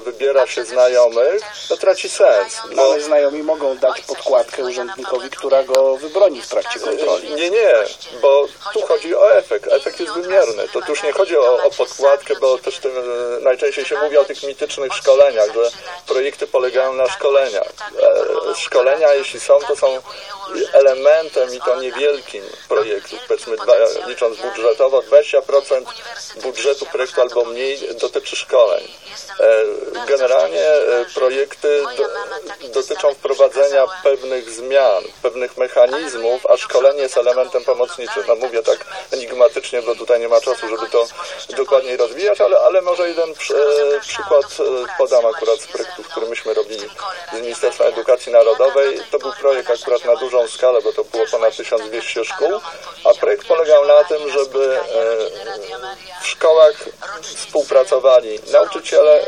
wybiera się znajomych, to traci sens. Bo ale znajomi mogą dać podkładkę urzędnikowi, która go wybroni w trakcie kontroli. Nie, nie, bo tu chodzi o efekt. Efekt jest wymierny. To tu już nie chodzi o, o podkładkę, bo też tym, e, najczęściej się mówi o tych mitycznych szkoleniach, że projekty polegają na szkoleniach. E, Szkolenia, jeśli są, to są elementem i to niewielkim projektów. Powiedzmy, licząc budżetowo, 20% budżetu projektu albo mniej dotyczy szkoleń. E, Generalnie e, projekty do, dotyczą wprowadzenia pewnych zmian, pewnych mechanizmów, a szkolenie jest elementem pomocniczym. No mówię tak enigmatycznie, bo tutaj nie ma czasu, żeby to dokładniej rozwijać, ale, ale może jeden e, przykład e, podam akurat z projektów, który myśmy robili z Ministerstwa Edukacji Narodowej. To był projekt akurat na dużą skalę, bo to było ponad 1200 szkół, a projekt polegał na tym, żeby w szkołach współpracowali nauczyciele,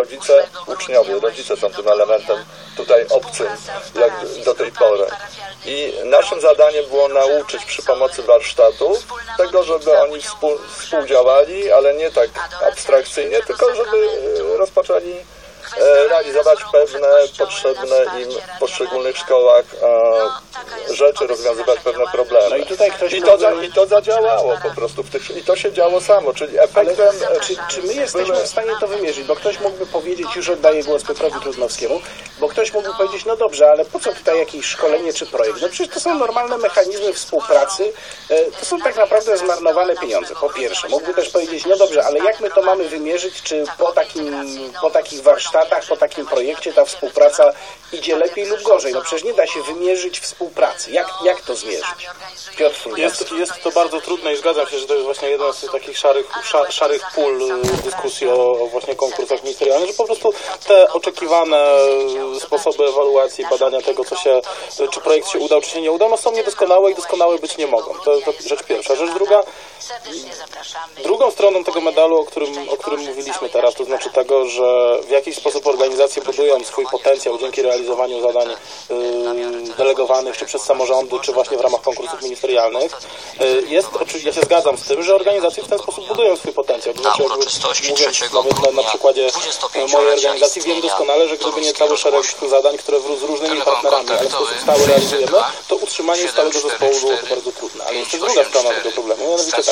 rodzice, uczniowie. Rodzice są tym elementem tutaj obcym jak do tej pory. I naszym zadaniem było nauczyć przy pomocy warsztatów tego, żeby oni współ, współdziałali, ale nie tak abstrakcyjnie, tylko żeby e, rozpoczęli realizować pewne potrzebne im w poszczególnych szkołach e, rzeczy, rozwiązywać pewne problemy. No i tutaj ktoś I to, za, I to zadziałało po prostu w tych, i to się działo samo, czyli efektem... e, Czy, czy my jesteśmy w stanie to wymierzyć? Bo ktoś mógłby powiedzieć, już oddaję głos Piotrowi Trudnowskiemu, bo ktoś mógłby powiedzieć, no dobrze, ale po co tutaj jakieś szkolenie czy projekt? No przecież to są normalne mechanizmy współpracy, e, to są tak naprawdę zmarnowane pieniądze, po pierwsze. Mógłby też powiedzieć, no dobrze, ale jak my to mamy wymierzyć, czy po, takim, po takich warsztatach, po takim projekcie ta współpraca idzie lepiej lub gorzej? No przecież nie da się wymierzyć współpracy. Jak, jak to zmierzyć? Piotr. Jest, jest to bardzo trudne i zgadzam się, że to jest właśnie jeden z takich szarych, sza, szarych pól y, dyskusji o, o właśnie konkursach ministerialnych, że po prostu te oczekiwane sposoby ewaluacji, badania tego, co się, czy projekt się udał, czy się nie udał, no są niedoskonałe i doskonałe być nie mogą. To, to rzecz pierwsza. Rzecz druga, Serdecznie zapraszamy. Drugą stroną tego medalu, o którym, o którym mówiliśmy teraz, to znaczy tego, że w jakiś sposób organizacje budują swój potencjał dzięki realizowaniu zadań y, delegowanych czy przez samorządy, czy właśnie w ramach konkursów ministerialnych, y, jest, oczy- ja się zgadzam z tym, że organizacje w ten sposób budują swój potencjał. To znaczy, mówiąc 3 nawet na, na przykładzie e, 25 mojej organizacji wiem doskonale, że gdyby nie cały szereg zadań, które w, z różnymi partnerami, ale w sposób stały realizujemy, 602 to utrzymanie stałego zespołu byłoby bardzo trudne. Ale jeszcze druga strona tego problemu, mianowicie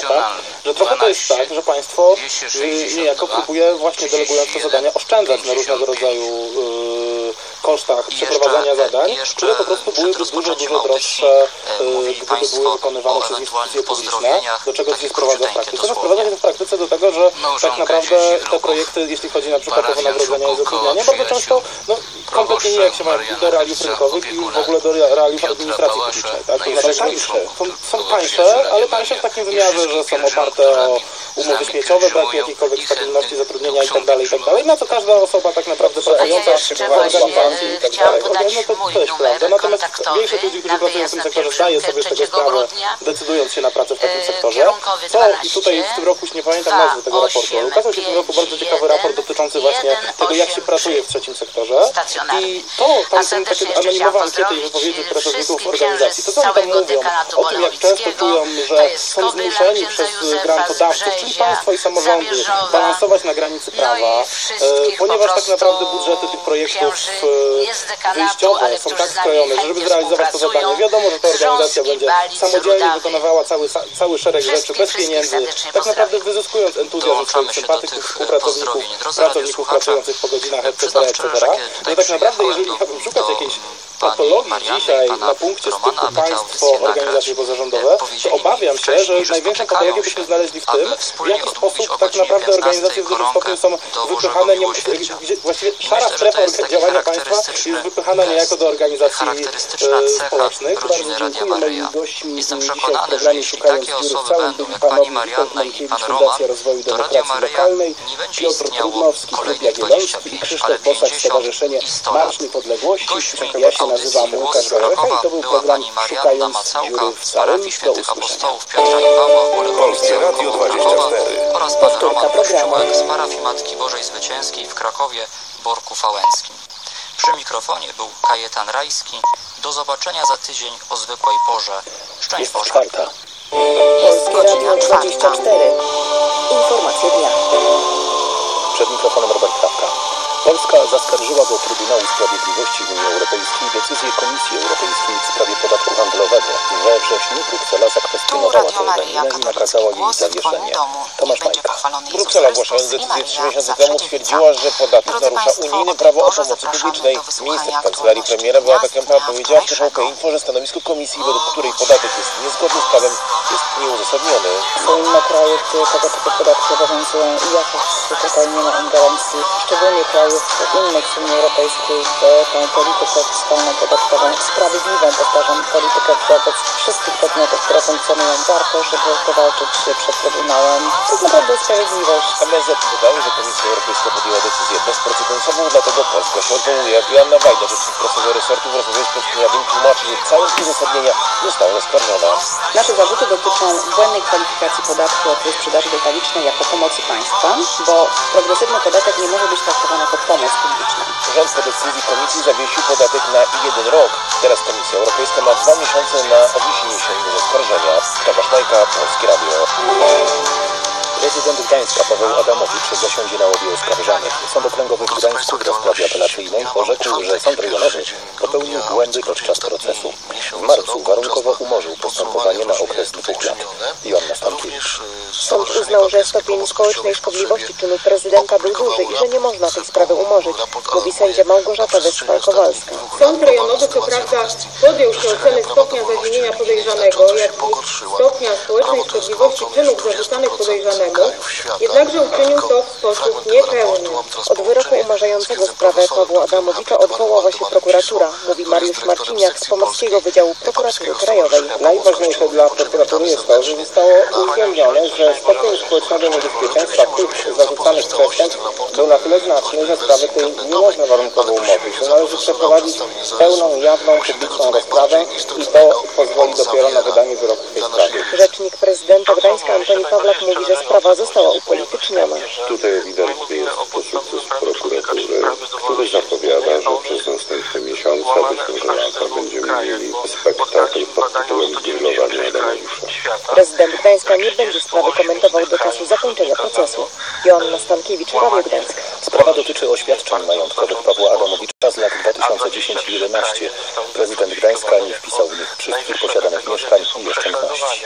że trochę to jest tak, że państwo y, niejako próbuje właśnie delegując te zadania oszczędzać na różnego rodzaju y, kosztach przeprowadzania zadań, które po prostu byłyby dużo, dużo droższe, e, y, mówili gdyby były wykonywane przez instytucje publiczne, do czego się sprowadza w praktyce. No, dosłownie. sprowadza się w praktyce do tego, że tak naprawdę te projekty, jeśli chodzi na przykład o wynagrodzenia i zatrudnianie, bardzo często no, kompletnie nie jak się ma Mariana do realiów rynkowych i w ogóle do rea- realiów administracji publicznej. Tak? To znaczy, członków są, są tańsze, ale tańsze w takim wymiarze, że są oparte o umowy śmieciowe, brak jakiejkolwiek i stabilności zatrudnienia i chcą tak dalej, i tak dalej, na co każda osoba tak naprawdę pracująca w organizacji i podać No to też prawda. Natomiast większość ludzi, którzy pracują w tym sektorze zdaje sobie z tego 3 sprawę, decydując się na pracę w takim Yy, sektorze. Co, 12, i tutaj w tym roku już nie pamiętam nazwy tego raportu, ale 8, ukazał się w tym roku bardzo ciekawy raport dotyczący właśnie 1, tego, jak się 8, pracuje w trzecim sektorze. I to, tam są takie anonimowane tej pozdrowić wypowiedzi pracowników organizacji. To, co oni tam mówią o tym, jak często czują, że są zmuszeni przez Józefa grantodawców, z czyli państwo i samorządy, balansować na granicy No prawa, e, ponieważ po tak naprawdę budżety tych projektów e, wyjściowe są tak skrojone, że żeby zrealizować to zadanie, wiadomo, że ta organizacja będzie samodzielnie wykonywała cały, cały szereg rzeczy bez pieniędzy, tak naprawdę wyzyskując entuzjazm swoich sympatyków, współpracowników, pracowników pracujących w godzinach, etc., etc., tutaj tak naprawdę, jeżeli miałbym szukać jakiejś patologii dzisiaj na punkcie styku państwo, organizacje pozarządowe, to obawiam się, że największą patologię byśmy znaleźli w tym, w jaki sposób tak naprawdę 15 organizacje w dużym stopniu są wypychane, nie, gdzie właściwie szara strefa działania państwa jest wypychana niejako do organizacji e, społecznych. Bardzo dziękuję. Moimi gośćmi Jestem dzisiaj w przekonany, że programie jeśli Szukając takie osoby całym będą jak pani Marianna i pan Roman, to Radio Demokracji Maryja Lokalnej, nie będzie Piotr istniało kolejnych Jagielloński, 25, Krzysztof ale Bosak, 50 Stowarzyszenie i 100 lat. Marsz Niepodległości. Gośćmi Ja się audycji nazywam Łukasz Gorecha i Krakowa to był była program pani Marianna Szukając Macałka Dziury w z całym. parafii Do Świętych usłyszenia. Apostołów Piotra i Pawła w Olechowicy Radio koło Krakowa 24. oraz pan Roman. Kościółek z parafii Matki Bożej Zwycięskiej w Krakowie, Borku Fałęckim. Przy mikrofonie był Kajetan Rajski. Do zobaczenia za tydzień o zwykłej porze. Szczęść Jest Boże. czwarta. Polskie Radio 24. Informacje dnia. Przed mikrofonem Robert Krawka. Do Trybunału Sprawiedliwości Unii Europejskiej decyzję Komisji Europejskiej w sprawie podatku handlowego. We wrześniu Bruksela zakwestionowała tę daninę i nakazała jej zawieszenie. domu. Tomasz Majka. Bruksela ogłaszając i decyzję trzy miesiące temu stwierdziła, że podatek Drodzy narusza unijne prawo o pomocy publicznej. Minister kancelarii premiera Beata Kempa powiedziała w TVP. Info, że stanowisko komisji, według której podatek jest niezgodny z prawem, jest nieuzasadniony. Są inne kraje, gdzie tego typu podatki obowiązują i jakoś tutaj nie ma ingerencji, szczególnie krajów innych z Unii Europejskiej, tę politykę fiskalną, podatkową, sprawiedliwą, powtarzam, politykę wobec wszystkich podmiotów, które funkcjonują. Warto, żeby powalczyć przed Trybunałem. To jest naprawdę sprawiedliwość. MSZ dodaje, że Komisja Europejska podjęła decyzję bezprecedensową, dlatego Polska się odwołuje. Joanna Wajda, rzecznik prasowy resortu w rozmowie z Polskim Radiem tłumaczy, że całość uzasadnienia została zaskarżona. Nasze zarzuty dotyczą błędnej kwalifikacji podatku od sprzedaży detalicznej jako pomocy państwa, bo progresywny podatek nie może być traktowany jako pomoc publiczna. Rząd po decyzji komisji zawiesił podatek na jeden rok. Teraz Komisja Europejska ma dwa miesiące na odniesienie się do zaskarżenia. Tomasz Majka, Polskie Radio. Prezydent Gdańska Paweł Adamowicz zasiądzie na łowie oskarżanych. Sąd Okręgowy w Gdańsku w rozprawie apelacyjnej orzekł, że sąd rejonowy popełnił błędy podczas procesu. W marcu warunkowo umorzył postępowanie na okres dwóch lat. Joanna Stankiewicz. Sąd uznał, że stopień społecznej szkodliwości czynu prezydenta był duży i że nie można tej sprawy umorzyć, mówi sędzia Małgorzata Westfal-Kowalska. Sąd rejonowy co prawda podjął się oceny stopnia zawinienia podejrzanego, jak i stopnia społecznej szkodliwości czynów zarzucanych jednakże uczynił to w sposób niepełny. Od wyroku umarzającego sprawę Pawła Adamowicza odwołała się prokuratura, mówi Mariusz Marciniak z Pomorskiego Wydziału Prokuratury Krajowej. Najważniejsze dla prokuratury jest to, że zostało uwzględnione, że stopień społecznego niebezpieczeństwa tych zarzucanych przestępstw był na tyle znaczny, że sprawy tej nie można warunkowo umorzyć. Że należy przeprowadzić pełną, jawną, publiczną rozprawę i to pozwoli dopiero na wydanie wyroku w tej sprawie. Rzecznik prezydenta Gdańska Antoni Pawlak mówi, że sprawa została upolityczniona. Tutaj ewidentny jest to sukces prokuratury, który zapowiada, że przez następne miesiące, być może lata, będziemy mieli spektakl pod tytułem grillowanie Adamowicza. Prezydent Gdańska nie będzie sprawy komentował do czasu zakończenia procesu. Joanna Stankiewicz, Radio Gdańsk. Sprawa dotyczy oświadczeń majątkowych Pawła Adamowicza z lat 2010-2011. Prezydent Gdańska nie wpisał w nich wszystkich posiadanych mieszkań i oszczędności.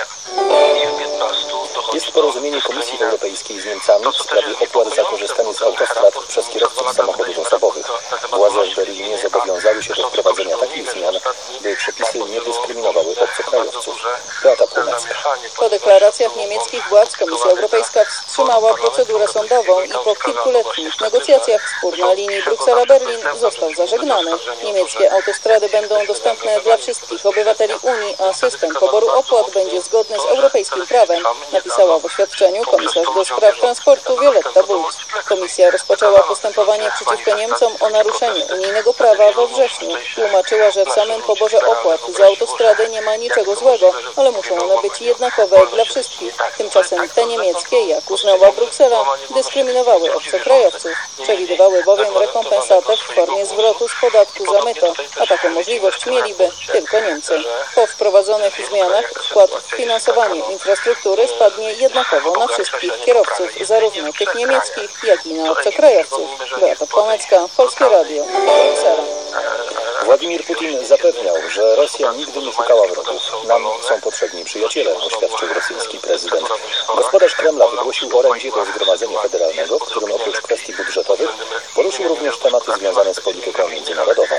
Jest porozumienie Komisji Europejskiej z Niemcami w sprawie opłat za korzystanie z autostrad przez kierowców samochodów osobowych. Władze w Berlinie zobowiązały się do wprowadzenia takich zmian, by przepisy nie dyskryminowały obcokrajowców. Beata Płonecka. Po deklaracjach niemieckich władz Komisja Europejska wstrzymała procedurę sądową i po kilkuletnich negocjacjach spór na linii Bruksela-Berlin został zażegnany. Niemieckie autostrady będą dostępne dla wszystkich obywateli Unii, a system poboru opłat będzie zgodny z europejskim prawem, napisała w oświadczeniu komisarz do spraw transportu Violetta Bulc. Komisja rozpoczęła postępowanie przeciwko Niemcom o naruszenie unijnego prawa we wrześniu. Tłumaczyła, że w samym poborze opłat za autostrady nie ma niczego złego, ale muszą one być jednakowe dla wszystkich. Tymczasem te niemieckie, jak uznała Bruksela, dyskryminowały obcokrajowców. Przewidywały bowiem rekompensatę w formie zwrotu z podatku za myto, a taką możliwość mieliby tylko Niemcy. Po wprowadzonych zmianach wkład w finansowanie infrastruktury spadnie jednakowo na wszystkich kierowców, zarówno tych niemieckich, jak i na obcokrajowców. Beata Płonecka, Polskie Radio, Bruksela. Władimir Putin zapewniał, że Rosja nigdy nie szukała wrogów. Nam są potrzebni przyjaciele, oświadczył rosyjski prezydent. Gospodarz Kremla wygłosił orędzie do Zgromadzenia Federalnego, w którym oprócz kwestii budżetowych poruszył również tematy związane z polityką międzynarodową.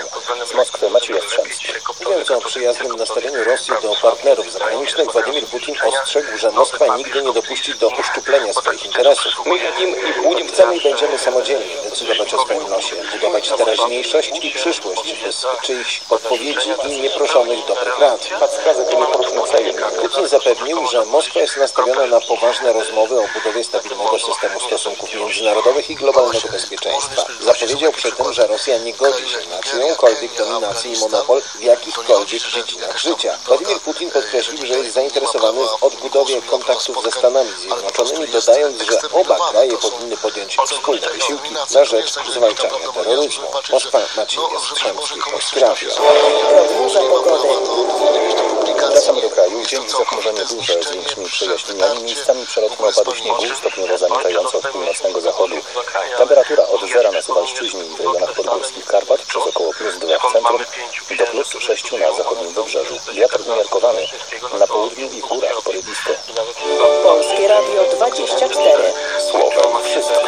Z Moskwy Maciej Jastrzębski. Mówiąc o przyjaznym nastawieniu Rosji do partnerów zagranicznych, Władimir Putin ostrzegł, że Moskwa nigdy nie dopuści do uszczuplenia swoich interesów. My chcemy i będziemy samodzielnie decydować o swoim losie, budować teraźniejszość i przyszłość bez czyichś odpowiedzi i nieproszonych dobrych rad. Putin zapewnił, że Moskwa jest nastawiona na poważne rozmowy o budowie stabilnego systemu stosunków międzynarodowych i globalnego bezpieczeństwa. Zapowiedział przy tym, że Rosja nie godzi się na czyjąkolwiek dominację i monopol w jakichkolwiek dziedzinach życia. Władimir Putin podkreślił, że jest zainteresowany w odbudowie kontaktów ze Stanami Zjednoczonymi, dodając, że oba kraje powinny podjąć wspólne wysiłki na rzecz zwalczania terroryzmu. Moskwa Maciej Jastrzębski, Polskie Radio. Wracamy do kraju. Dzień zachmurzenie duże z większymi przejaśnieniami. Miejscami przelotne opady śniegu, stopniowo zanikające od północnego zachodu. Temperatura od zera na Suwalszczyźnie i w rejonach podgórskich Karpat przez około plus 2 w centrum do plus 6 na zachodnim wybrzeżu. Wiatr umiarkowany, na południu i górach porywiste. Polskie Radio 24. Słowem wszystko.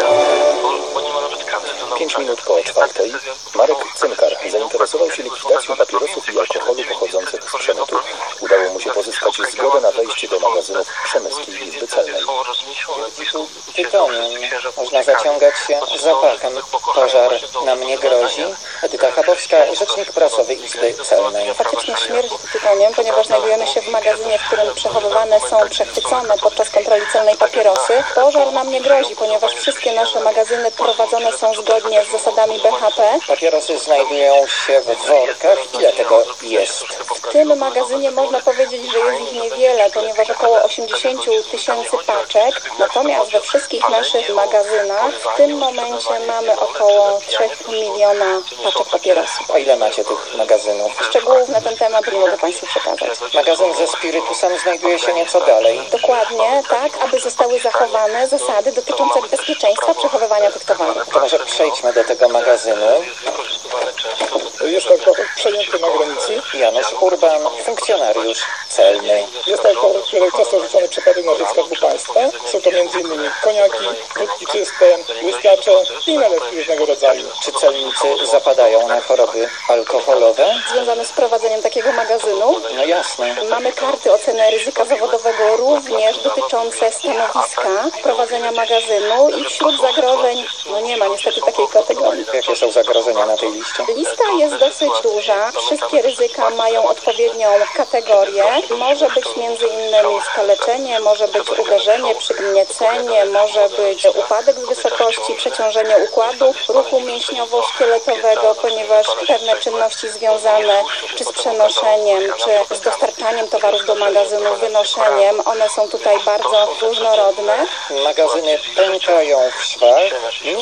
5 minut po czwartej Marek Cynkar zainteresował się likwidacją papierosów i alkoholu pochodzących z przemytu. Udało mu się pozyskać zgodę na wejście do magazynów Przemyskiej Izby Celnej. tytoniu. Można zaciągać się zapachem. Pożar nam nie grozi. Edyta Chabowska, rzecznik prasowy Izby Celnej. Faktycznie śmierdzi tytoniem, ponieważ znajdujemy się w magazynie, w którym przechowywane są przechwycone podczas kontroli celnej papierosy. Pożar nam nie grozi, ponieważ wszystkie nasze magazyny prowadzone są zgodnie z zasadami BHP. Papierosy znajdują się w workach. Ile tego jest? W tym magazynie można powiedzieć, że jest ich niewiele, ponieważ około 80 tysięcy paczek. Natomiast we wszystkich naszych magazynach w tym momencie mamy około 3 miliona paczek papierosów. A ile macie tych magazynów? Szczegółów na ten temat nie mogę Państwu przekazać. Magazyn ze spirytusem znajduje się nieco dalej. Dokładnie tak, aby zostały zachowane zasady dotyczące bezpieczeństwa przechowywania tych towarów. Może przejdźmy do tego magazynu. Jest alkohol przejęty na granicy. Janusz Urban, funkcjonariuz celny. Jest alkohol, który często rzucony przypadek na Skarbu Państwa. Są to m.in. koniaki, wódki czyste, łyskacze i nalewki różnego rodzaju. Czy celnicy zapadają na choroby alkoholowe? Związane z prowadzeniem takiego magazynu No jasne. mamy karty oceny ryzyka zawodowego również dotyczące stanowiska prowadzenia magazynu i wśród zagrożeń, no nie ma niestety takiej kategorii. Jakie są zagrożenia na tej liście? Lista jest dosyć duża. Wszystkie ryzyka mają odpowiednią kategorię. Może być między innymi skaleczenie, może być uderzenie, przygniecenie, może być upadek z wysokości, przeciążenie układu ruchu mięśniowo-szkieletowego, ponieważ pewne czynności związane czy z przenoszeniem, czy z dostarczaniem towarów do magazynu, wynoszeniem, one są tutaj bardzo różnorodne. Magazyny pękają w szwach.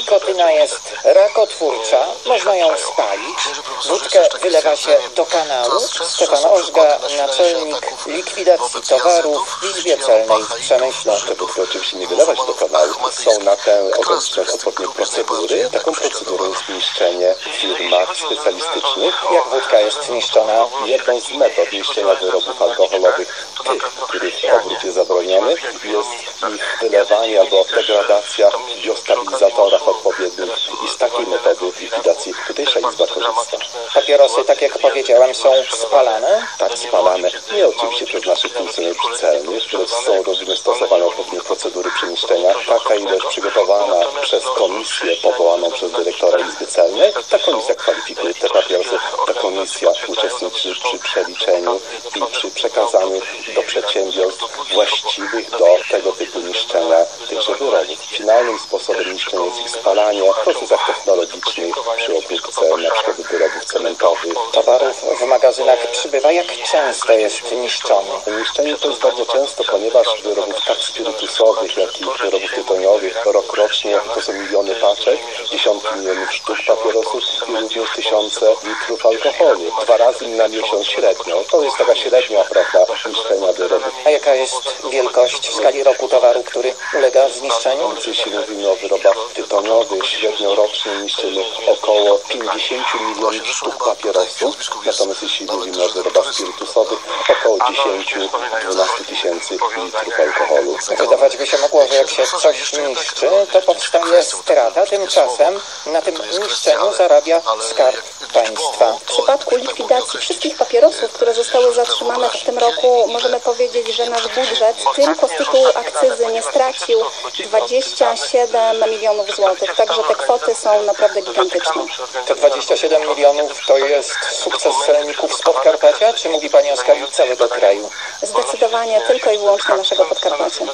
Nikotyna jest rakotwórcza. Można ją spalić. Wódkę wylewa się do kanału. Stefan Ożga, naczelnik likwidacji towarów w Izbie Celnej w Przemyśle. Wódki oczywiście nie wylewać do kanału. Są na tę określone odpowiednie procedury. Taką procedurą jest niszczenie w firmach specjalistycznych. Jak wódka jest niszczona? Jedną z metod niszczenia wyrobów alkoholowych, tych, których obrót jest zabroniony, jest ich wylewanie albo degradacja w biostabilizatorach odpowiednich i z takiej metody likwidacji tutejsza izba korzysta. Papierosy, tak jak powiedziałem, są spalane. Tak spalane, nie oczywiście przez naszych funkcjonariuszy celnych, które są również stosowane odpowiednie procedury przeniszczenia. Taka ilość przygotowana przez komisję powołaną przez dyrektora Izby Celnej, ta komisja kwalifikuje te papierosy, ta komisja uczestniczy przy przeliczeniu i przy przekazaniu do przedsiębiorstw właściwych do tego typu niszczenia tychże wyrobów. Finalnym sposobem niszczenia jest ich spalanie procesach technologicznych przy obróbce na przykład wyrobów cementowych. Towarów w magazynach przybywa. Jak często jest niszczony? Niszczenie to jest bardzo często, ponieważ wyrobów tak spirytusowych, jak i wyrobów tytoniowych rok rocznie to są miliony paczek, dziesiątki milionów sztuk papierosów i również tysiące litrów alkoholu. Dwa razy na miesiąc średnio. To jest taka średnia, prawda, niszczenia wyrobów. A jaka jest wielkość w skali roku towaru, który ulega zniszczeniu? Mówimy o wyrobach tytoniowych, średnio rocznie niszczymy około 50 milionów sztuk papierosów, natomiast jeśli mówimy o wyrobach spirytusowych, około 10-12 tysięcy litrów alkoholu. Wydawać by się mogło, że jak się coś niszczy, to powstaje strata. Tymczasem na tym niszczeniu zarabia skarb państwa. W przypadku likwidacji wszystkich papierosów, które zostały zatrzymane w tym roku, możemy powiedzieć, że nasz budżet tylko z tytułu akcyzy nie stracił 27 milionów złotych. Także te kwoty są naprawdę gigantyczne. Te 27 milionów to jest sukces celników z Podkarpacia, czy mówi Pani o skali całego kraju? Zdecydowanie tylko i wyłącznie naszego Podkarpacia.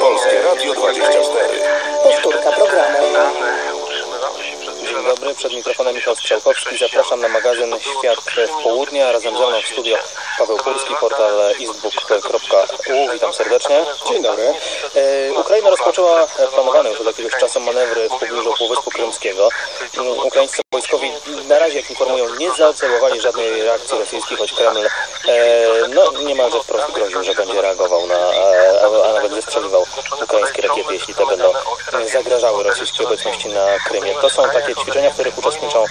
Polskie Radio 24. Powtórka programu. Dzień dobry, przed mikrofonem Michał Strzałkowski. Zapraszam na magazyn Świat w Południe, a razem ze mną w studio Paweł Kurski, portal eastbook.eu. Witam serdecznie. Dzień dobry. E, Ukraina rozpoczęła planowane już od jakiegoś czasu manewry w pobliżu Półwyspu Krymskiego. Mm, Ukraińscy wojskowi na razie, jak informują, nie zaobserwowali żadnej reakcji rosyjskiej, choć Kreml e, no, niemalże wprost groził, że będzie reagował na, e, a nawet zestrzeliwał ukraińskie rakiety, jeśli te będą e, zagrażały rosyjskiej obecności na Krymie. To są takie ćwiczenia, w których uczestniczą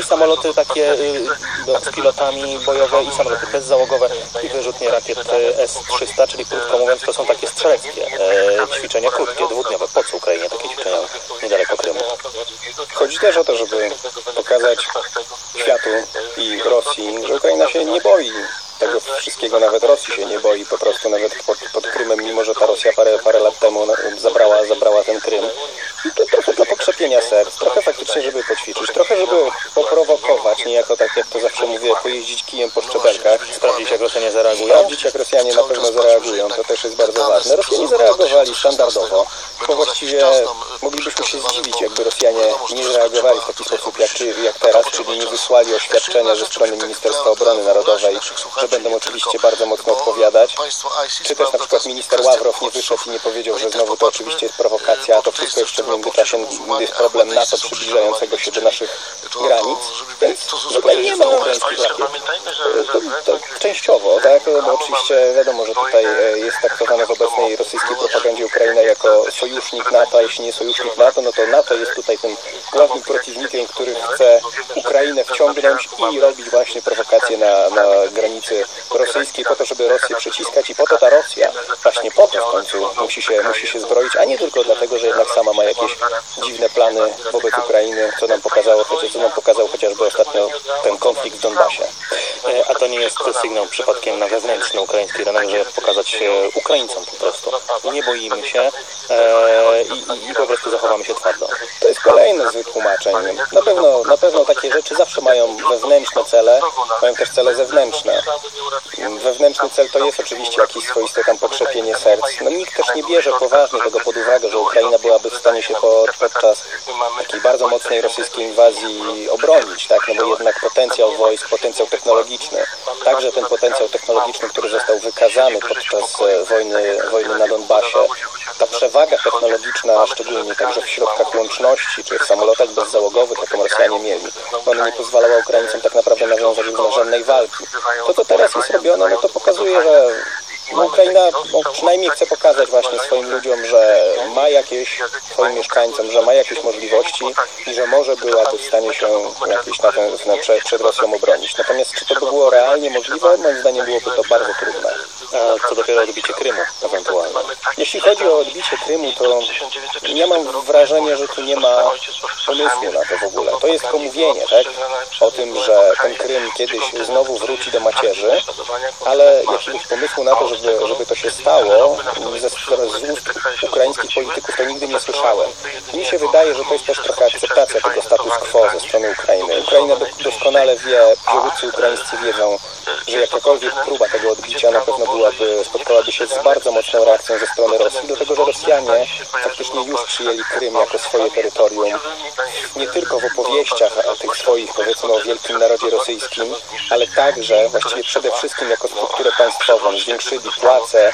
i samoloty takie z pilotami bojowe, i samoloty bezzałogowe, i wyrzutnie rakiet e, S-300, czyli krótko mówiąc, to są takie strzeleckie e, ćwiczenia, krótkie, dwudniowe. Po co Ukrainie takie ćwiczenia niedaleko Krymu? Chodzi też o to, żeby pokazać światu i Rosji, że Ukraina się nie boi tego wszystkiego, nawet Rosji się nie boi po prostu nawet pod, pod Krymem, mimo że ta Rosja parę, parę lat temu no, zabrała, zabrała ten Krym. I to trochę pokrzepienia serc, trochę faktycznie, żeby poćwiczyć, trochę, żeby poprowokować, niejako tak jak to zawsze mówię, pojeździć kijem po szczebelkach. Sprawdzić, jak Rosjanie zareagują. Sprawdzić, jak Rosjanie na pewno zareagują, to też jest bardzo ważne. Rosjanie zareagowali standardowo, bo właściwie moglibyśmy się zdziwić, jakby Rosjanie nie zareagowali w taki sposób jak, jak teraz, czyli nie wysłali oświadczenia ze strony Ministerstwa Obrony Narodowej, że będą oczywiście bardzo mocno odpowiadać. Czy też na przykład minister Ławrow nie wyszedł i nie powiedział, że znowu to oczywiście jest prowokacja, a to wszystko jeszcze w międzyczasie jest problem NATO przybliżającego się do naszych granic. Więc tutaj nie ma ukraińskich rakiet. To, to częściowo, tak? Bo oczywiście wiadomo, że tutaj e, jest traktowana w obecnej rosyjskiej propagandzie Ukraina jako sojusznik NATO, a jeśli nie sojusznik NATO, no to NATO jest tutaj tym głównym przeciwnikiem, który chce Ukrainę wciągnąć i robić właśnie prowokacje na, na granicy rosyjskiej po to, żeby Rosję przyciskać i po to ta Rosja właśnie po to w końcu musi się, musi się zbroić, a nie tylko dlatego, że jednak sama ma jakieś dziwne plany wobec Ukrainy, co nam pokazało, co nam pokazał chociażby ostatnio ten konflikt w Donbasie. E, A to nie jest sygnał przypadkiem na wewnętrzny ukraiński rynek, żeby pokazać się Ukraińcom po prostu. Nie boimy się e, i, i, i po prostu zachowamy się twardo. To jest kolejne z wytłumaczeń. Na pewno, na pewno takie rzeczy zawsze mają wewnętrzne cele, mają też cele zewnętrzne. Wewnętrzny cel to jest oczywiście jakieś swoiste tam pokrzepienie serc. No nikt też nie bierze poważnie tego pod uwagę, że Ukraina byłaby w stanie się po, podczas takiej bardzo mocnej rosyjskiej inwazji obronić, tak? No bo jednak potencjał wojsk, potencjał technologiczny, także ten potencjał technologiczny, który został wykazany podczas e, wojny, wojny na Donbasie, ta przewaga technologiczna, szczególnie także w środkach łączności, czy w samolotach bezzałogowych, jaką Rosjanie mieli, ona nie pozwalała Ukraińcom tak naprawdę nawiązać żadnej walki. To, co teraz jest robione, no to pokazuje, że no, Ukraina no, przynajmniej chce pokazać właśnie swoim ludziom, że ma jakieś, swoim mieszkańcom, że ma jakieś możliwości i że może byłaby w stanie się jakieś na ten, na, przed, przed Rosją obronić. Natomiast czy to by było realnie możliwe? Moim zdaniem byłoby to bardzo trudne. A co dopiero odbicie Krymu ewentualnie. Jeśli chodzi o odbicie Krymu, to ja mam wrażenie, że tu nie ma pomysłu na to w ogóle. To jest pomówienie, tak? O tym, że ten Krym kiedyś znowu wróci do macierzy, ale jakiegoś pomysłu na to, żeby, żeby to się stało, ze, z ust ukraińskich polityków to nigdy nie słyszałem. Mi się wydaje, że to jest też trochę akceptacja tego status quo ze strony Ukrainy. Ukraina do, doskonale wie, przywódcy ukraińscy wiedzą, że jakakolwiek próba tego odbicia na pewno byłaby, spotkałaby się z bardzo mocną reakcją ze strony Rosji, do tego, że Rosjanie faktycznie już przyjęli Krym jako swoje terytorium. Nie tylko w opowieściach o tych swoich, powiedzmy, o wielkim narodzie rosyjskim, ale także, właściwie przede wszystkim jako strukturę państwową, zwiększyli płace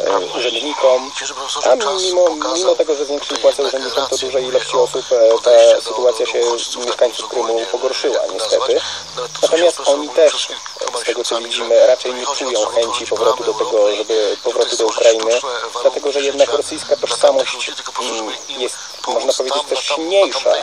e, urzędnikom, a mimo, mimo tego, że zwiększyli płace urzędnikom, to dużej ilości osób e, ta sytuacja się mieszkańców Krymu pogorszyła, niestety. Natomiast oni też, z tego co widzimy, raczej nie czują chęci powrotu do tego, żeby powrotu do Ukrainy, dlatego że jednak rosyjska tożsamość mm, jest, można powiedzieć, też silniejsza e,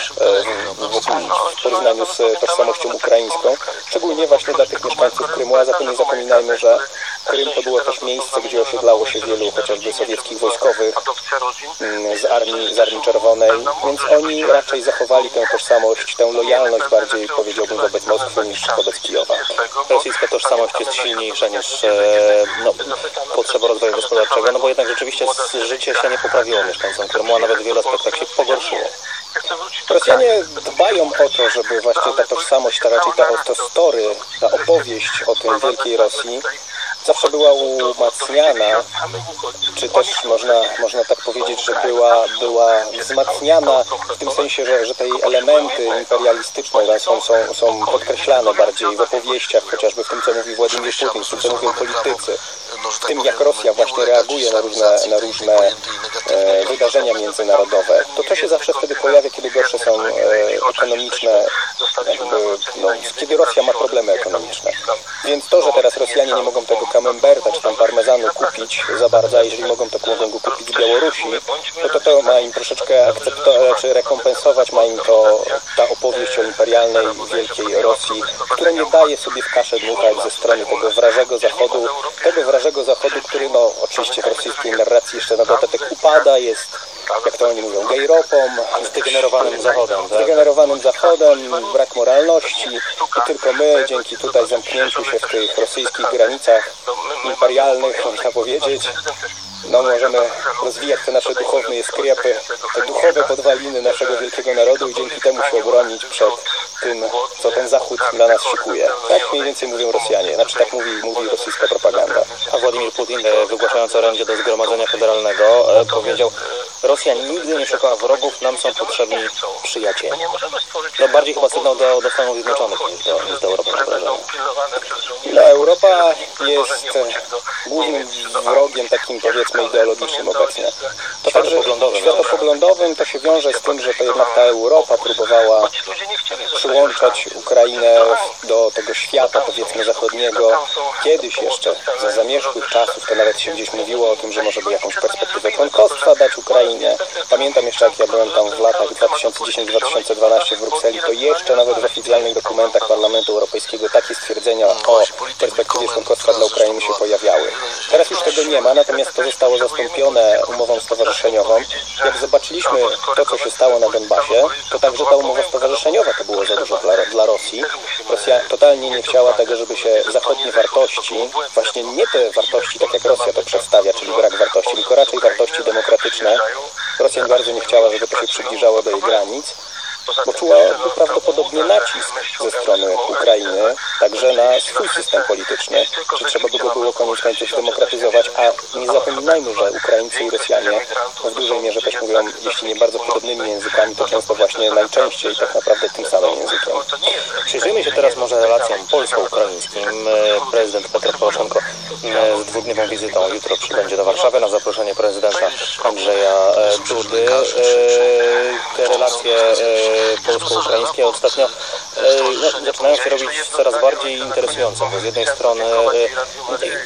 w, porównaniu z tożsamością ukraińską, szczególnie właśnie dla tych mieszkańców Krymu, a zatem nie zapominajmy, że Krym to było też miejsce, gdzie osiedlało się wielu chociażby sowieckich wojskowych mm, z armii, z armii Czerwonej, więc oni raczej zachowali tę tożsamość, tę lojalność bardziej powiedziałbym wobec Moskwy niż wobec Kijowa. Rosyjska tożsamość jest silniejsza niż e, no, potrzeba rozwoju gospodarczego, no bo jednak rzeczywiście życie się nie poprawiło mieszkańcom Krymu, a nawet w wielu aspektach się pogorszyło. Rosjanie dbają o to, żeby właśnie ta tożsamość, ta raczej ta, to story, ta opowieść o tej wielkiej Rosji zawsze była umacniana, czy też można, można tak powiedzieć, że była, była wzmacniana w tym sensie, że, że te elementy imperialistyczne są, są, są podkreślane bardziej w opowieściach, chociażby w tym, co mówi Władimir Putin, w tym, co mówią politycy, tym, jak Rosja właśnie reaguje na różne, na różne e, wydarzenia międzynarodowe. To to się zawsze wtedy pojawia, kiedy gorsze są e, ekonomiczne jakby, no, kiedy Rosja ma problemy ekonomiczne. Więc to, że teraz Rosjanie nie mogą tego camemberta czy tam parmezanu kupić za bardzo, a jeżeli mogą, to mogą go kupić z Białorusi, no to to ma im troszeczkę akceptować, czy rekompensować ma im to ta opowieść o imperialnej wielkiej Rosji, która nie daje sobie w kaszę dmuchać ze strony tego wrażego zachodu, tego wrażego zachodu, który no oczywiście w rosyjskiej narracji jeszcze na dodatek upada, jest jak to oni mówią, gejropą, Zdegenerowanym zachodem, tak? zdegenerowanym zachodem, brak moralności i tylko my dzięki tutaj zamknięciu się w tych rosyjskich granicach imperialnych, można powiedzieć, no możemy rozwijać te nasze duchowne sklepy, te duchowe podwaliny naszego wielkiego narodu i dzięki temu się obronić przed tym, co ten Zachód dla nas szykuje. Tak mniej więcej mówią Rosjanie, znaczy tak mówi, mówi rosyjska propaganda. A Władimir Putin, e, wygłaszając orędzie do Zgromadzenia Federalnego, e, powiedział Rosja nigdy nie szukała wrogów, nam są potrzebni przyjaciele. No bardziej chyba sygnał do, do Stanów Zjednoczonych niż do, niż do Europy, Europa jest głównym wrogiem takim powiedzmy ideologicznym obecnie. To także Światopoglądowym. światopoglądowym to się wiąże z tym, że to jednak ta Europa próbowała przyłączać Ukrainę do tego świata powiedzmy zachodniego. Kiedyś jeszcze za zamierzchłych czasów to nawet się gdzieś mówiło o tym, że może by jakąś perspektywę członkostwa dać Ukrainie. Pamiętam jeszcze jak ja byłem tam w latach 2010-2012 w Brukseli, to jeszcze nawet w oficjalnych dokumentach Parlamentu Europejskiego takie stwierdzenia o perspektywie członkostwa dla Ukrainy się pojawiały. Teraz już tego nie ma, natomiast to zostało zastąpione umową stowarzyszeniową. Jak zobaczyliśmy to, co się stało na Donbasie, to także ta umowa stowarzyszeniowa to było za dużo dla, dla Rosji. Rosja totalnie nie chciała tego, żeby się zachodnie wartości, właśnie nie te wartości, tak jak Rosja to przedstawia, czyli brak wartości, tylko raczej wartości demokratyczne. Rosja bardzo nie chciała, żeby to się przybliżało do jej granic bo czułaby prawdopodobnie nacisk ze strony Ukrainy także na swój system polityczny, że trzeba by go było koniec końców demokratyzować, a nie zapominajmy, że Ukraińcy i Rosjanie w dużej mierze też mówią, jeśli nie bardzo podobnymi językami, to często właśnie najczęściej tak naprawdę tym samym językiem. Przyjrzyjmy się teraz może relacjom polsko-ukraińskim. E, Prezydent Petro Poroszenko e, z dwudniową wizytą jutro przybędzie do Warszawy na zaproszenie prezydenta Andrzeja e, Dudy. Te relacje polsko-ukraińskie ostatnio e, no, zaczynają się robić coraz bardziej interesujące, bo z jednej strony, e,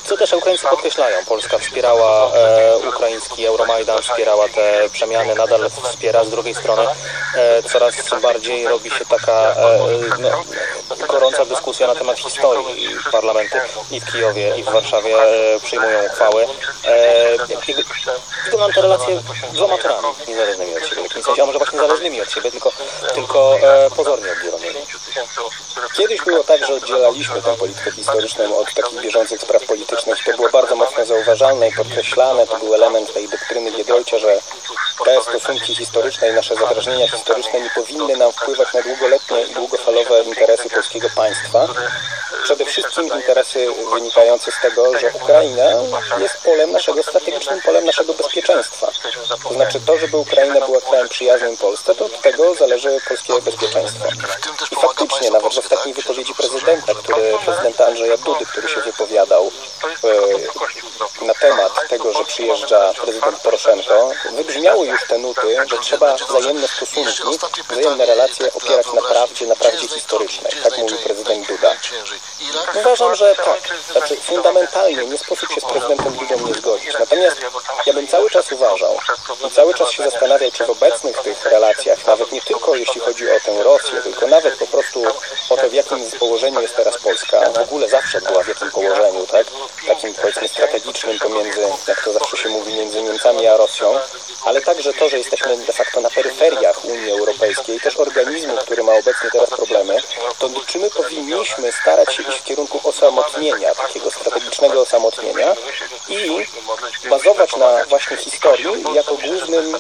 co też Ukraińcy podkreślają, Polska wspierała e, ukraiński Euromajdan, wspierała te przemiany, nadal wspiera, z drugiej strony e, coraz bardziej robi się taka e, no, gorąca dyskusja na temat historii. Parlamenty i w Kijowie, i w Warszawie e, przyjmują uchwały. E, jakby Wyglądam te relacje dwoma torami, niezależnymi od siebie, w jakimś sensie, a może właśnie zależnymi od siebie, tylko, tylko e, pozornie oddzielonymi. Kiedyś było tak, że oddzielaliśmy tę politykę historyczną od takich bieżących spraw politycznych. To było bardzo mocno zauważalne i podkreślane. To był element tej doktryny Giedroycia, że te stosunki historyczne i nasze zadrażnienia historyczne nie powinny nam wpływać na długoletnie i długofalowe interesy polskiego państwa. Przede wszystkim interesy wynikające z tego, że Ukraina jest polem naszego, strategicznym polem naszego bezpieczeństwa. To znaczy to, żeby Ukraina była krajem przyjaznym Polsce, to od tego zależy polskie bezpieczeństwo. I faktycznie, nawet w takiej wypowiedzi prezydenta, który, prezydenta Andrzeja Dudy, który się wypowiadał e, na temat tego, że przyjeżdża prezydent Poroszenko, wybrzmiały już te nuty, że trzeba wzajemne stosunki, wzajemne relacje opierać na prawdzie, na prawdzie historycznej. Tak mówił prezydent Duda. Uważam, że tak. Znaczy fundamentalnie nie sposób się z prezydentem Dudą nie zgodzić. Natomiast ja bym cały czas uważał i cały czas się zastanawiał, czy w obecnych tych relacjach, nawet nie tylko jeśli chodzi o tę Rosję, tylko nawet po prostu o to, w jakim położeniu jest teraz Polska, w ogóle zawsze była w jakim położeniu, tak? Takim powiedzmy strategicznym pomiędzy, jak to zawsze się mówi, między Niemcami a Rosją, ale także to, że jesteśmy de facto na peryferiach Unii Europejskiej, też organizmu, który ma obecnie teraz problemy, to czy my powinniśmy starać się iść w kierunku osamotnienia, takiego strategicznego osamotnienia i bazować na właśnie historii jako głównym,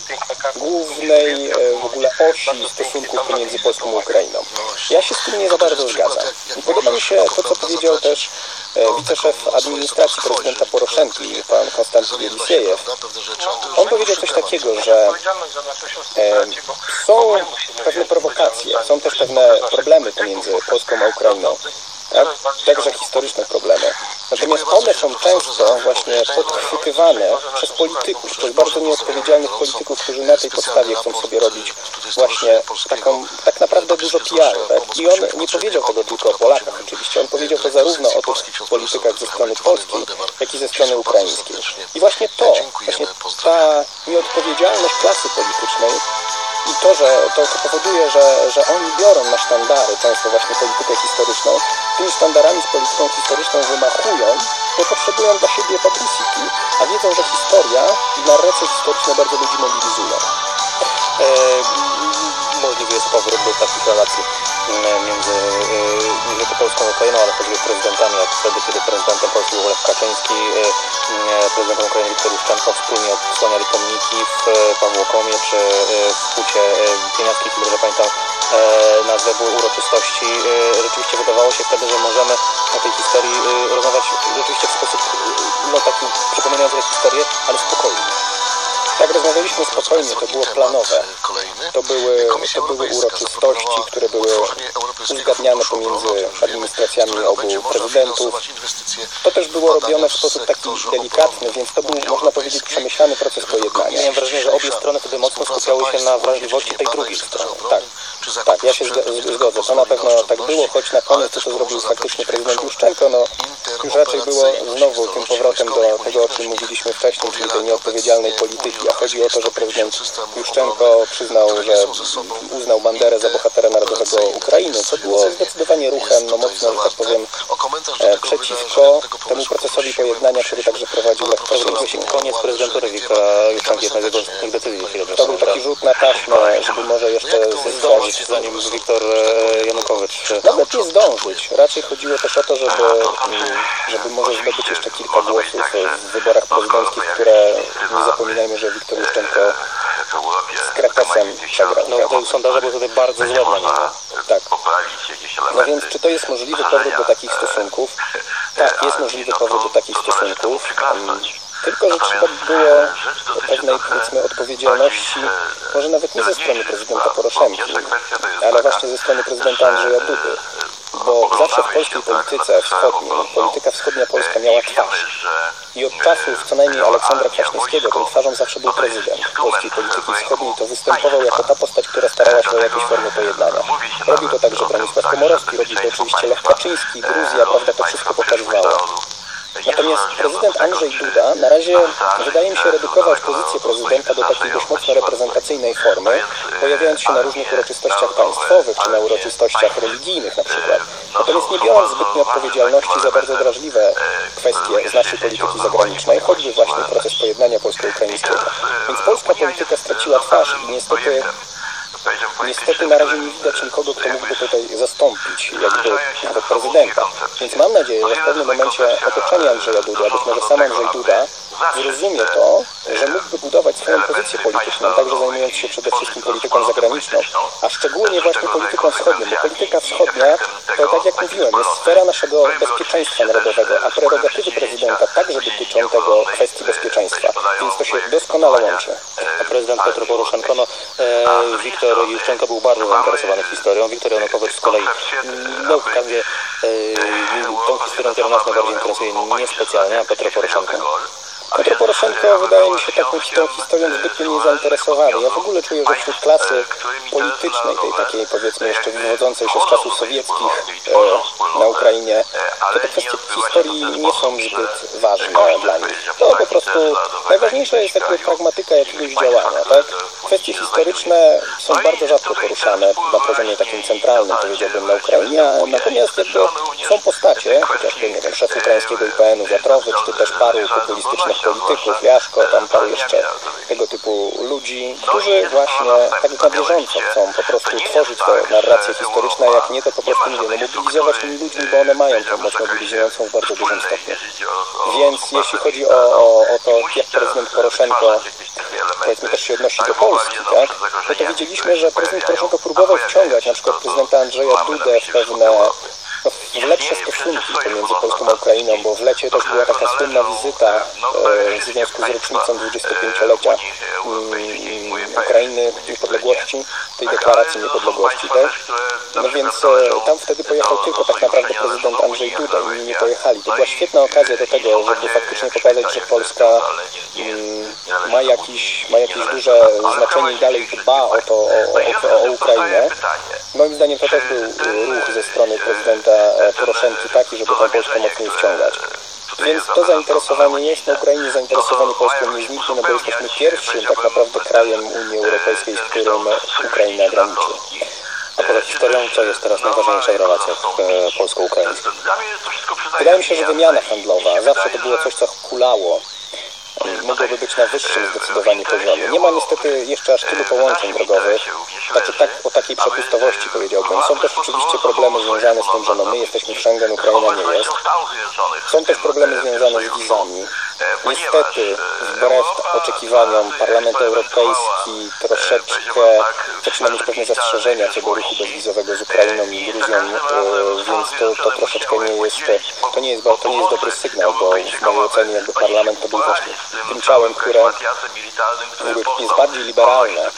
głównej e, w ogóle osi stosunków pomiędzy Polską a Ukrainą. Ja się z tym nie za bardzo zgadzam. I podoba mi się to, co powiedział też e, wiceszef administracji prezydenta Poroszenki, pan Konstanty Jelisiejew. On powiedział coś takiego, że e, są pewne prowokacje, są też pewne problemy pomiędzy Polską a Ukrainą. tak? także historyczne problemy. Natomiast one są często właśnie podchwytywane przez polityków, przez bardzo nieodpowiedzialnych polityków, którzy na tej podstawie chcą sobie robić właśnie taką, tak naprawdę dużo PR. I on nie powiedział tego tylko o Polakach oczywiście, on powiedział to zarówno o tych politykach ze strony polskiej, jak i ze strony ukraińskiej. I właśnie to, właśnie ta nieodpowiedzialność klasy politycznej i to, że to, to powoduje, że, że oni biorą na sztandary często właśnie politykę historyczną, tymi sztandarami z polityką historyczną wymachują, bo potrzebują dla siebie publicity, a wiedzą, że historia i narracje historyczne bardzo ludzi mobilizują. E, możliwy jest powrót do takich relacji między nie tylko Polską a Ukrainą, ale choćby prezydentami, jak wtedy, kiedy prezydentem Polski był Lech Kaczyński, e, e, prezydentem Ukrainy Wiktor Juszczenko wspólnie odsłaniali pomniki w e, Pawłokomie czy w Hucie Pieniackiej, kiedy dobrze pamiętam nazwę, były uroczystości. Rzeczywiście wydawało się wtedy, że możemy o tej historii rozmawiać rzeczywiście w sposób no taki przypominający historię, ale spokojnie. Rozmawialiśmy spokojnie, to było planowe. To były, to były uroczystości, które były uzgadniane pomiędzy administracjami obu prezydentów. To też było robione w sposób taki delikatny, więc to był, można powiedzieć, przemyślany proces pojednania. Miałem wrażenie, że obie strony wtedy mocno skupiały się na wrażliwości tej drugiej strony. Tak, tak, ja się zg- zgodzę. To na pewno tak było, choć na koniec to, co zrobił faktycznie prezydent Juszczenko, no już raczej było znowu tym powrotem do tego, o czym mówiliśmy wcześniej, czyli tej nieodpowiedzialnej polityki. A chodzi o to, że prezydent Juszczenko przyznał, że uznał Banderę za bohatera narodowego Ukrainy, co było zdecydowanie ruchem, no mocno, że tak powiem, e, przeciwko temu procesowi pojednania, który także prowadził Lech Kaczyński. Koniec prezydentury Wiktora Juszczenki, jednak jego ostatnich decyzji, jeśli dobrze To był taki rzut na taśmę, żeby może jeszcze zyskać zanim Wiktor e, Janukowycz. e, Nawet nie zdążyć. Raczej chodziło też o to, żeby, mm, żeby może zdobyć jeszcze kilka głosów w wyborach prezydenckich, które nie zapominajmy, że Wiktor Juszczenko z Kretesem przegrał. No to sondaże były wtedy bardzo złe dla niego. Tak. No więc czy to jest możliwy powrót do takich stosunków? Tak, jest możliwy powrót do takich stosunków. Mm, Tylko, że trzeba by było pewnej, powiedzmy, odpowiedzialności, może nawet nie ze strony prezydenta Poroszenki, ale właśnie ze strony prezydenta Andrzeja Dudy. Bo zawsze w polskiej polityce wschodniej, polityka wschodnia Polska miała twarz. I od czasów co najmniej Aleksandra Kwaśniewskiego tą twarzą zawsze był prezydent polskiej polityki wschodniej. To występował jako ta postać, która starała się o jakieś formy pojednania. Robił to także Bronisław Komorowski, robił to oczywiście Lech Kaczyński, Gruzja, prawda, to wszystko. Natomiast prezydent Andrzej Duda na razie wydaje mi się redukować pozycję prezydenta do takiej dość mocno reprezentacyjnej formy, pojawiając się na różnych uroczystościach państwowych czy na uroczystościach religijnych na przykład. Natomiast nie biorąc zbytnio odpowiedzialności za bardzo drażliwe kwestie z naszej polityki zagranicznej, choćby właśnie proces pojednania polsko-ukraińskiego. Więc polska polityka straciła twarz i niestety Niestety na razie nie widać nikogo, kto mógłby tutaj zastąpić jakby nawet prezydenta. Więc mam nadzieję, że w pewnym momencie otoczenie Andrzeja Duda, być może sam Andrzej Duda, zrozumie to, że mógłby budować swoją pozycję polityczną, także zajmując się przede wszystkim polityką zagraniczną, a szczególnie właśnie polityką wschodnią, bo polityka wschodnia to tak jak mówiłem, jest sfera naszego bezpieczeństwa narodowego, a prerogatywy prezydenta także dotyczą tego kwestii bezpieczeństwa, więc to się doskonale łączy. A prezydent Petro Poroszenko, no, e, Wiktor Juszczenko był bardzo zainteresowany historią, Wiktor Janukowycz z kolei, no razie e, tą historią, która nas najbardziej interesuje, niespecjalnie, a Petro Poroszenko. Petro Poroszenko wydaje mi się taką tą historią zbytnio nie zainteresowany. Ja w ogóle czuję, że wśród klasy politycznej, tej takiej powiedzmy jeszcze wywodzącej się z czasów sowieckich e, na Ukrainie, to te kwestie historii nie są zbyt ważne dla nich. To po prostu najważniejsza jest jakby pragmatyka jakiegoś działania, tak? Kwestie historyczne są bardzo rzadko poruszane na poziomie takim centralnym, powiedziałbym, na Ukrainie, natomiast jakby są postacie, chociażby, nie wiem, szef ukraińskiego IPN-u Wiatrowicz, czy też paru populistycznych polityków, Jaszko, tam paru jeszcze tego typu ludzi, którzy właśnie tak na bieżąco chcą po prostu tworzyć te narracje historyczne, a jak nie, to po prostu, nie wiem, no, mobilizować tymi ludźmi, bo one mają tą moc mobilizującą w bardzo dużym stopniu. Więc jeśli chodzi o, o, o to, jak prezydent Poroszenko powiedzmy też się odnosi do Polski, tak? No to widzieliśmy, że prezydent Poroszenko próbował wciągać na przykład prezydenta Andrzeja Dudę w pewne w lepsze stosunki pomiędzy Polską a Ukrainą, bo w lecie też była taka słynna wizyta e, w związku z rocznicą 25-lecia mm, Ukrainy niepodległości, tej deklaracji niepodległości, tak? No więc e, tam wtedy pojechał tylko tak naprawdę prezydent Andrzej Duda, inni nie pojechali. To była świetna okazja do tego, żeby faktycznie pokazać, że Polska mm, ma, jakiś, ma jakieś duże znaczenie i dalej dba o to, o, o, o Ukrainę. Moim zdaniem to też był ruch ze strony prezydenta e, Poroszenki taki, żeby tą Polskę mocniej wciągać. Więc to zainteresowanie jest na Ukrainie, zainteresowanie Polską nie zniknie, no bo jesteśmy pierwszym tak naprawdę krajem Unii Europejskiej, z którym Ukraina graniczy. A poza historią, co jest teraz najważniejsze w relacjach e, polsko-ukraińskich? Wydaje mi się, że wymiana handlowa zawsze to było coś, co kulało. Mogłoby być na wyższym zdecydowanie poziomie. Nie ma niestety jeszcze aż tylu połączeń drogowych, znaczy tak, o takiej przepustowości powiedziałbym. Są też oczywiście problemy związane z tym, że no my jesteśmy w Schengen, Ukraina nie jest. Są też problemy związane z wizami. Niestety, wbrew oczekiwaniom, Parlament Europejski troszeczkę zaczyna mieć pewne zastrzeżenia co do ruchu bezwizowego z Ukrainą i Gruzją, e, więc to, to troszeczkę nie jest, to nie jest, to nie jest dobry sygnał, bo w mojej ocenie jakby Parlament to był właśnie tym ciałem, które jest bardziej liberalne,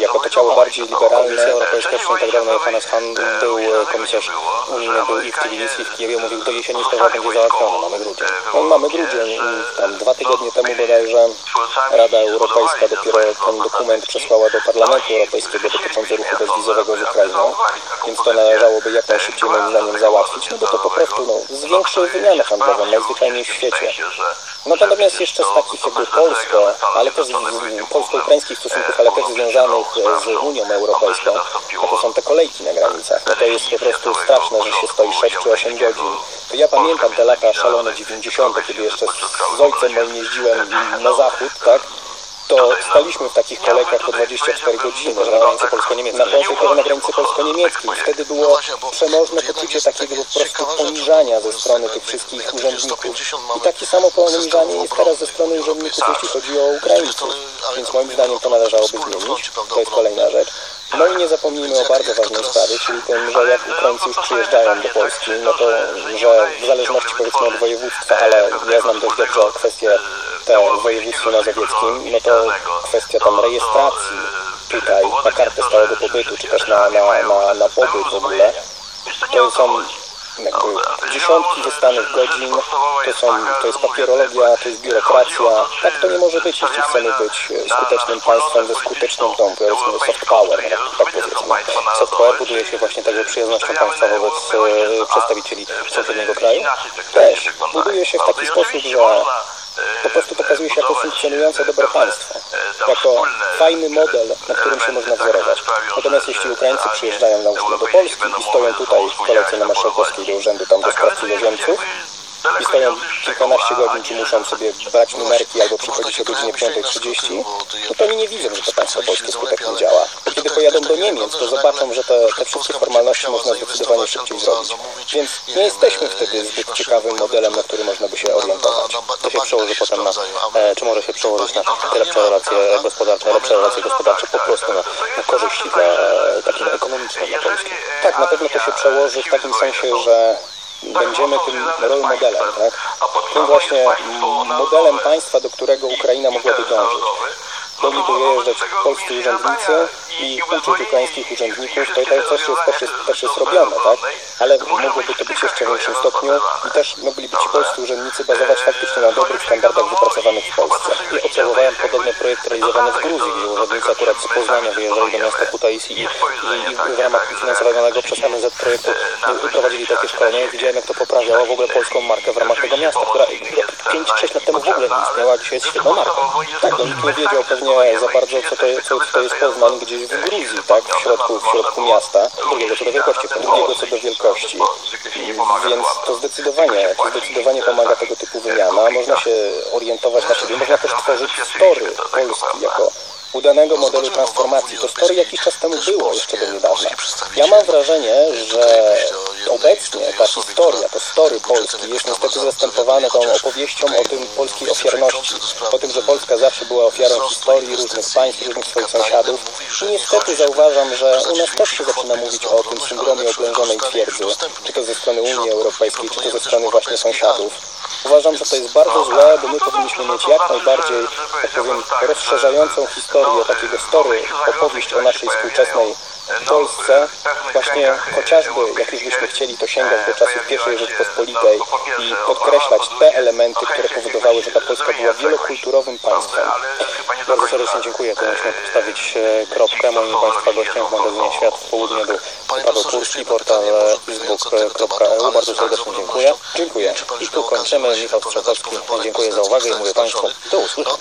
jako to ciało bardziej liberalne. Europejska, jeszcze tak dawno Johannes Hahn był e, komisarz unijny, był i w Tbilisi, w Kijowie, mówił, do jesieni sprawa będzie załatwiona, mamy grudzień. No, mamy grudzień tam dwa tygodnie temu bodajże Rada Europejska dopiero ten dokument przesłała do Parlamentu Europejskiego dotyczący ruchu bezwizowego z Ukrainą, więc to należałoby jak najszybciej moim zdaniem załatwić, no bo to po prostu no, zwiększy wymianę handlową najzwyczajniej w świecie. No to natomiast jeszcze z takich jakby polsko, ale też polsko-ukraińskich stosunków, ale też związanych z Unią Europejską, no to są te kolejki na granicach. No to jest po prostu straszne, że się stoi 6 czy 8 godzin. To ja pamiętam te lata szalone 90., kiedy jeszcze z, z ojcem moim jeździłem na zachód, tak? To staliśmy w takich kolejkach po 24 godziny na granicy polsko-niemieckiej. Na, na granicy polsko-niemieckiej. Wtedy było przemożne poczucie takiego po prostu poniżania ze strony tych wszystkich urzędników. I takie samo poniżanie jest teraz ze strony urzędników, jeśli chodzi o Ukraińców. Więc moim zdaniem to należałoby zmienić. To jest kolejna rzecz. No i nie zapomnijmy o bardzo ważnej sprawie, czyli tym, że jak Ukraińcy już przyjeżdżają do Polski, no to, że w zależności powiedzmy od województwa, ale ja znam dość dobrze kwestię te w województwie mazowieckim, no to kwestia tam rejestracji tutaj na kartę stałego pobytu, czy też na, na, na, na pobyt w ogóle, to są dziesiątki wystanych godzin, to, są, to jest papierologia, to jest biurokracja. Tak to nie może być, jeśli chcemy być skutecznym państwem ze skuteczną tą, powiedzmy, soft power, tak powiedzmy. Soft power buduje się właśnie także przyjaznością państwa wobec e, przedstawicieli sąsiedniego kraju? Też. Buduje się w taki sposób, że po prostu pokazuje się jako funkcjonujące dobre państwo, jako fajny model, na którym się można wzorować. Natomiast jeśli Ukraińcy przyjeżdżają na do Polski i stoją tutaj w kolejce na Marszałkowskiej do urzędu tam do spraw cudzoziemców, i stoją kilkanaście godzin, czy muszą sobie brać numerki albo przychodzić o godzinie 5.30, no to oni nie widzą, że to państwo polskie skutecznie działa. Kiedy pojadą do Niemiec, to zobaczą, że te, te wszystkie formalności można zdecydowanie szybciej zrobić. Więc nie jesteśmy wtedy zbyt ciekawym modelem, na który można by się orientować. To się przełoży potem na, e, czy może się przełożyć na lepsze relacje gospodarcze, lepsze relacje gospodarcze po prostu na, na korzyści dla, e, takie ekonomiczne dla Polski. Tak, na pewno to się przełoży w takim sensie, że będziemy tym role modelem, tak? Tym właśnie modelem państwa, do którego Ukraina mogłaby dążyć. Mogliby wyjeżdżać polscy urzędnicy i uczyć ukraińskich urzędników, to, to też, jest, też, jest, też jest robione, tak? Ale mogłoby to być jeszcze w większym stopniu i też mogliby ci polscy urzędnicy bazować faktycznie na dobrych standardach wypracowanych w Polsce. I obserwowałem podobny projekt realizowany w Gruzji, gdzie urzędnicy akurat z Poznania wyjeżdżali do miasta Kutaisi i, i, i w ramach finansowanego przez NZ projektu prowadzili takie szkolenia i widziałem, jak to poprawiało w ogóle polską markę w ramach tego miasta, która 5-6 lat temu w ogóle nie istniała, a dzisiaj jest świetną marką. Tak, no nikt nie wiedział pewnie za bardzo, co to, co, co to jest Poznań gdzieś w Gruzji, tak, w środku, w środku miasta. Drugiego co do wielkości. Drugiego co do wielkości. Więc to zdecydowanie, to zdecydowanie pomaga tego typu wymiana. Można się orientować na siebie, można też tworzyć story Polski jako udanego modelu transformacji. To story jakiś czas temu było, jeszcze do niedawna. Ja mam wrażenie, że obecnie ta historia, to story Polski jest niestety zastępowane tą opowieścią o tym polskiej ofiarności, o tym, że Polska zawsze była ofiarą historii różnych państw, różnych swoich sąsiadów. I niestety zauważam, że u nas też się zaczyna mówić o tym syndromie oblężonej twierdzy, czy to ze strony Unii Europejskiej, czy to ze strony właśnie sąsiadów. Uważam, że to jest bardzo złe, bo my powinniśmy mieć jak najbardziej, tak powiem, rozszerzającą historię, takiego story, opowieść o naszej współczesnej Polsce, właśnie chociażby, jak już byśmy chcieli, to sięgać do czasów I Rzeczpospolitej i podkreślać te elementy, które powodowały, że ta Polska była wielokulturowym państwem. Bardzo serdecznie dziękuję. Tu musimy postawić e, kropkę. Moim Państwa gościem w magazynie Świat w Południe był Paweł Kurski, portal e, facebook.eu. Bardzo serdecznie dziękuję. Dziękuję. I tu kończymy. Michał Strzałkowski. Dziękuję za uwagę i mówię Państwu do usłyszenia.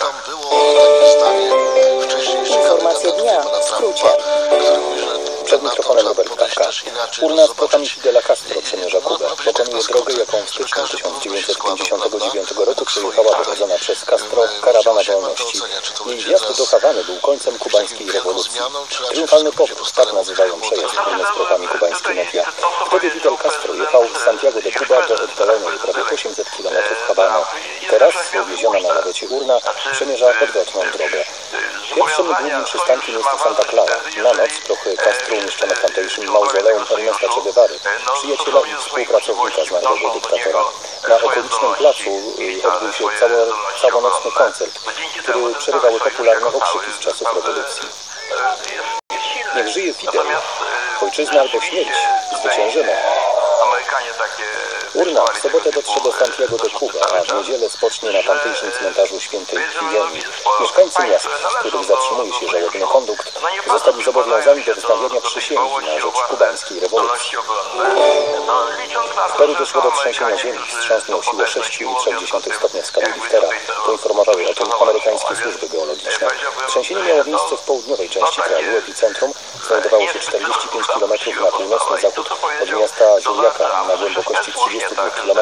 Informacje dnia w skrócie. Przed mikrofonem Robert Kawka. Urna z plotami Fidela Castro przemierza Kubę. Pokonuje drogę, jaką w styczniu 1959 roku przejechała dowodzona przez Castro karawana wolności. Jej wjazd do Hawany był końcem kubańskiej rewolucji. Triumfalny powrót, tak nazywają przejazd urny z plotami kubańskie media. Wtedy Fidel Castro jechał z Santiago de Cuba do oddalonej prawie 800 km Hawany. Teraz, uwieziona na lawecie urna, przemierza odwrotną drogę. Pierwszym głównym przystankiem jest Santa Clara. Na noc prochy Castro umieszczono w tamtejszym mauzoleum Ernesta Che Guevary, przyjaciela i współpracownika zmarłego dyktatora. Na okolicznym placu odbył się cało, całonocny koncert, który przerywały popularne okrzyki z czasów rewolucji. Niech żyje Fidel! Ojczyzna albo śmierć! Zwyciężymy! Urna w sobotę dotrze do Santiago de Cuba, a w niedzielę spocznie na tamtejszym świętej Figeni. Mieszkańcy miast, w których zatrzymuje się żałobny kondukt, zostali zobowiązani do wystawiania przysięgi na rzecz kubańskiej rewolucji. W Peru doszło do trzęsienia ziemi. Wstrząs miał siłę 6,3 stopnia w skali Richtera. Poinformowały o tym amerykańskie służby geologiczne. Trzęsienie miało miejsce w południowej części kraju. Epicentrum znajdowało się 45 km na północny zachód od miasta Juliaca na głębokości 32 km.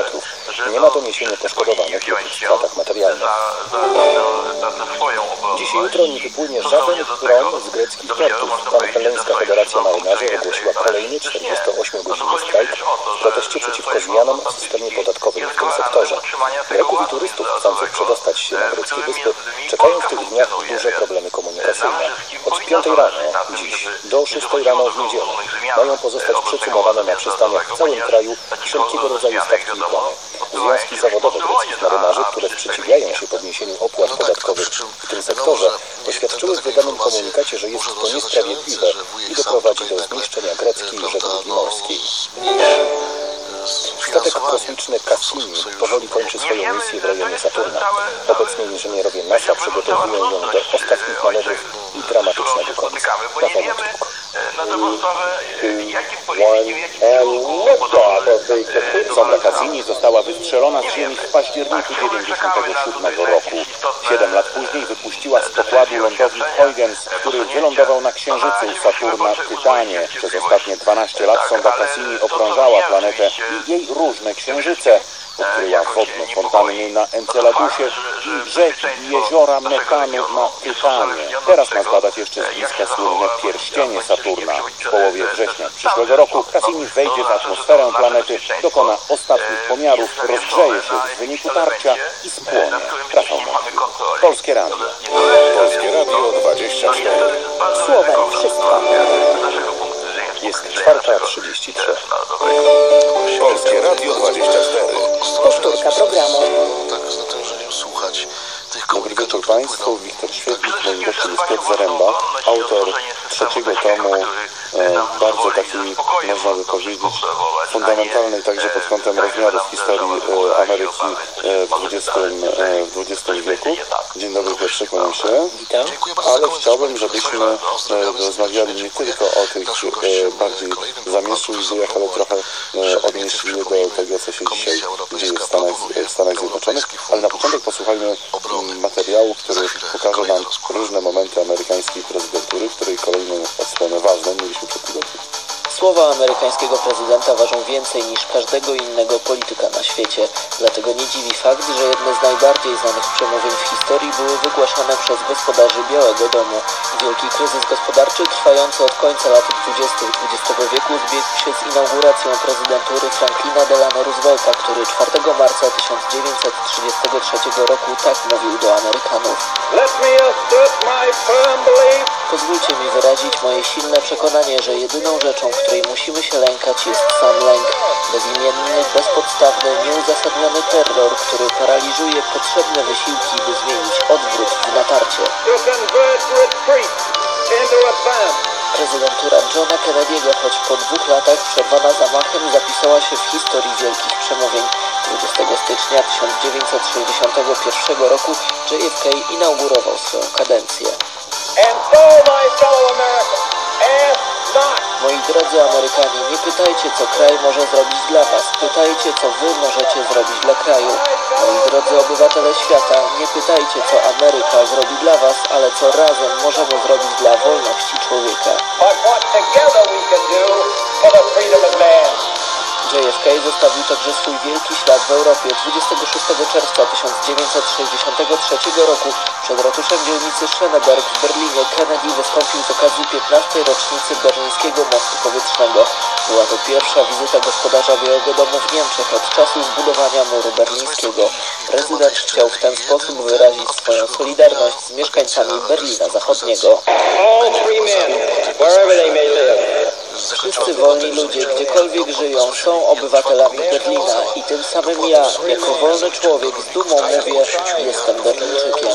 Nie ma doniesienia poszkodowanych lub stratach materialnych. Dziś i jutro nie wypłynie żaden prom z greckich portów. Panheleńska Federacja Marynarzy ogłosiła kolejny 48-godzinny strajk w proteście przeciwko zmianom w systemie podatkowym w tym sektorze. Greków i turystów chcących przedostać się na greckie wyspy czekają w tych dniach duże problemy komunikacyjne. Od 5 rano dziś do 6 rano w niedzielę mają pozostać przecumowane na przystaniach w całym kraju wszelkiego rodzaju statki i plany. Związki zawodowe greckich marynarzy, które sprzeciwiają się podniesieniu opłat podatkowych w tym sektorze, oświadczyły w wydanym komunikacie, że jest to niesprawiedliwe i doprowadzi do zniszczenia greckiej żeglugi morskiej. Statek kosmiczny Cassini powoli kończy swoją misję w rejonie Saturna. Obecnie inżynierowie NASA przygotowują ją do ostatnich manewrów i dramatycznego końca. Na pomoc Sonda Cassini została wystrzelona z Ziemi w październiku 1997 roku. Siedem lat później pokładu lądownik Huygens, który wylądował na Księżycu Saturna w Tytanie. Przez ostatnie 12 lat sonda Cassini okrążała planetę i jej różne księżyce. Odkryła wodne fontanny na Enceladusie i rzeki i jeziora metanu na Tytanie. Teraz ma zbadać jeszcze z bliska słynne pierścienie Saturna. W połowie września przyszłego roku Cassini wejdzie w atmosferę planety, dokona ostatnich pomiarów, rozgrzeje się w wyniku tarcia i spłonie. Rafał Montry. Polskie Radio. Polskie Radio 24. Słowem wszystko. Jest 4.33. Polskie Radio 24. Powtórka programu. Dobry wieczór Państwu, Wiktor Świetlik, moim gościem jest Piotr Zaręba, autor trzeciego tomu, e, bardzo taki, można by powiedzieć, fundamentalnej także pod kątem rozmiarów historii e, Ameryki e, w XX, e, w XX wieku. Dzień dobry Piotrze, kłaniam się. Witam. Ale chciałbym, żebyśmy e, rozmawiali nie tylko o tych e, bardziej zamieszłych dziejach, ale trochę e, je do tego, co się dzisiaj dzieje w Stanach, w Stanach Zjednoczonych. Ale na początek posłuchajmy materiału, który pokaże nam różne momenty amerykańskiej prezydentury, w której kolejną Słowa amerykańskiego prezydenta ważą więcej niż każdego innego polityka na świecie. Dlatego nie dziwi fakt, że jedne z najbardziej znanych przemówień w historii były wygłaszane przez gospodarzy Białego Domu. Wielki kryzys gospodarczy trwający od końca lat 20. XX wieku zbiegł się z inauguracją prezydentury Franklina Delano Roosevelta, który 4 marca 1933 roku tak mówił do Amerykanów. Pozwólcie mi wyrazić moje silne przekonanie, że jedyną rzeczą, której musimy się lękać jest sam lęk. Bezimienny, bezpodstawny, nieuzasadniony terror, który paraliżuje potrzebne wysiłki, by zmienić odwrót w natarcie. Prezydentura Johna Kennedy'ego, choć po dwóch latach przerwana zamachem, zapisała się w historii wielkich przemówień. 20 stycznia 1961 roku JFK inaugurował swoją kadencję. Moi drodzy Amerykanie, nie pytajcie, co kraj może zrobić dla Was. Pytajcie, co Wy możecie zrobić dla kraju. Moi drodzy obywatele świata, nie pytajcie, co Ameryka zrobi dla Was, ale co razem możemy zrobić dla wolności człowieka. JFK zostawił także swój wielki ślad w Europie. 26 czerwca 1963 roku przed ratuszem dzielnicy Schöneberg w Berlinie Kennedy wystąpił z okazji 15. rocznicy berlińskiego mostu powietrznego. Była to pierwsza wizyta gospodarza Białego Domu w Niemczech od czasu zbudowania muru berlińskiego. Prezydent chciał w ten sposób wyrazić swoją solidarność z mieszkańcami Berlina Zachodniego. Wszyscy wolni ludzie, gdziekolwiek żyją, są obywatelami Berlina i tym samym ja, jako wolny człowiek, z dumą mówię, jestem Berlińczykiem.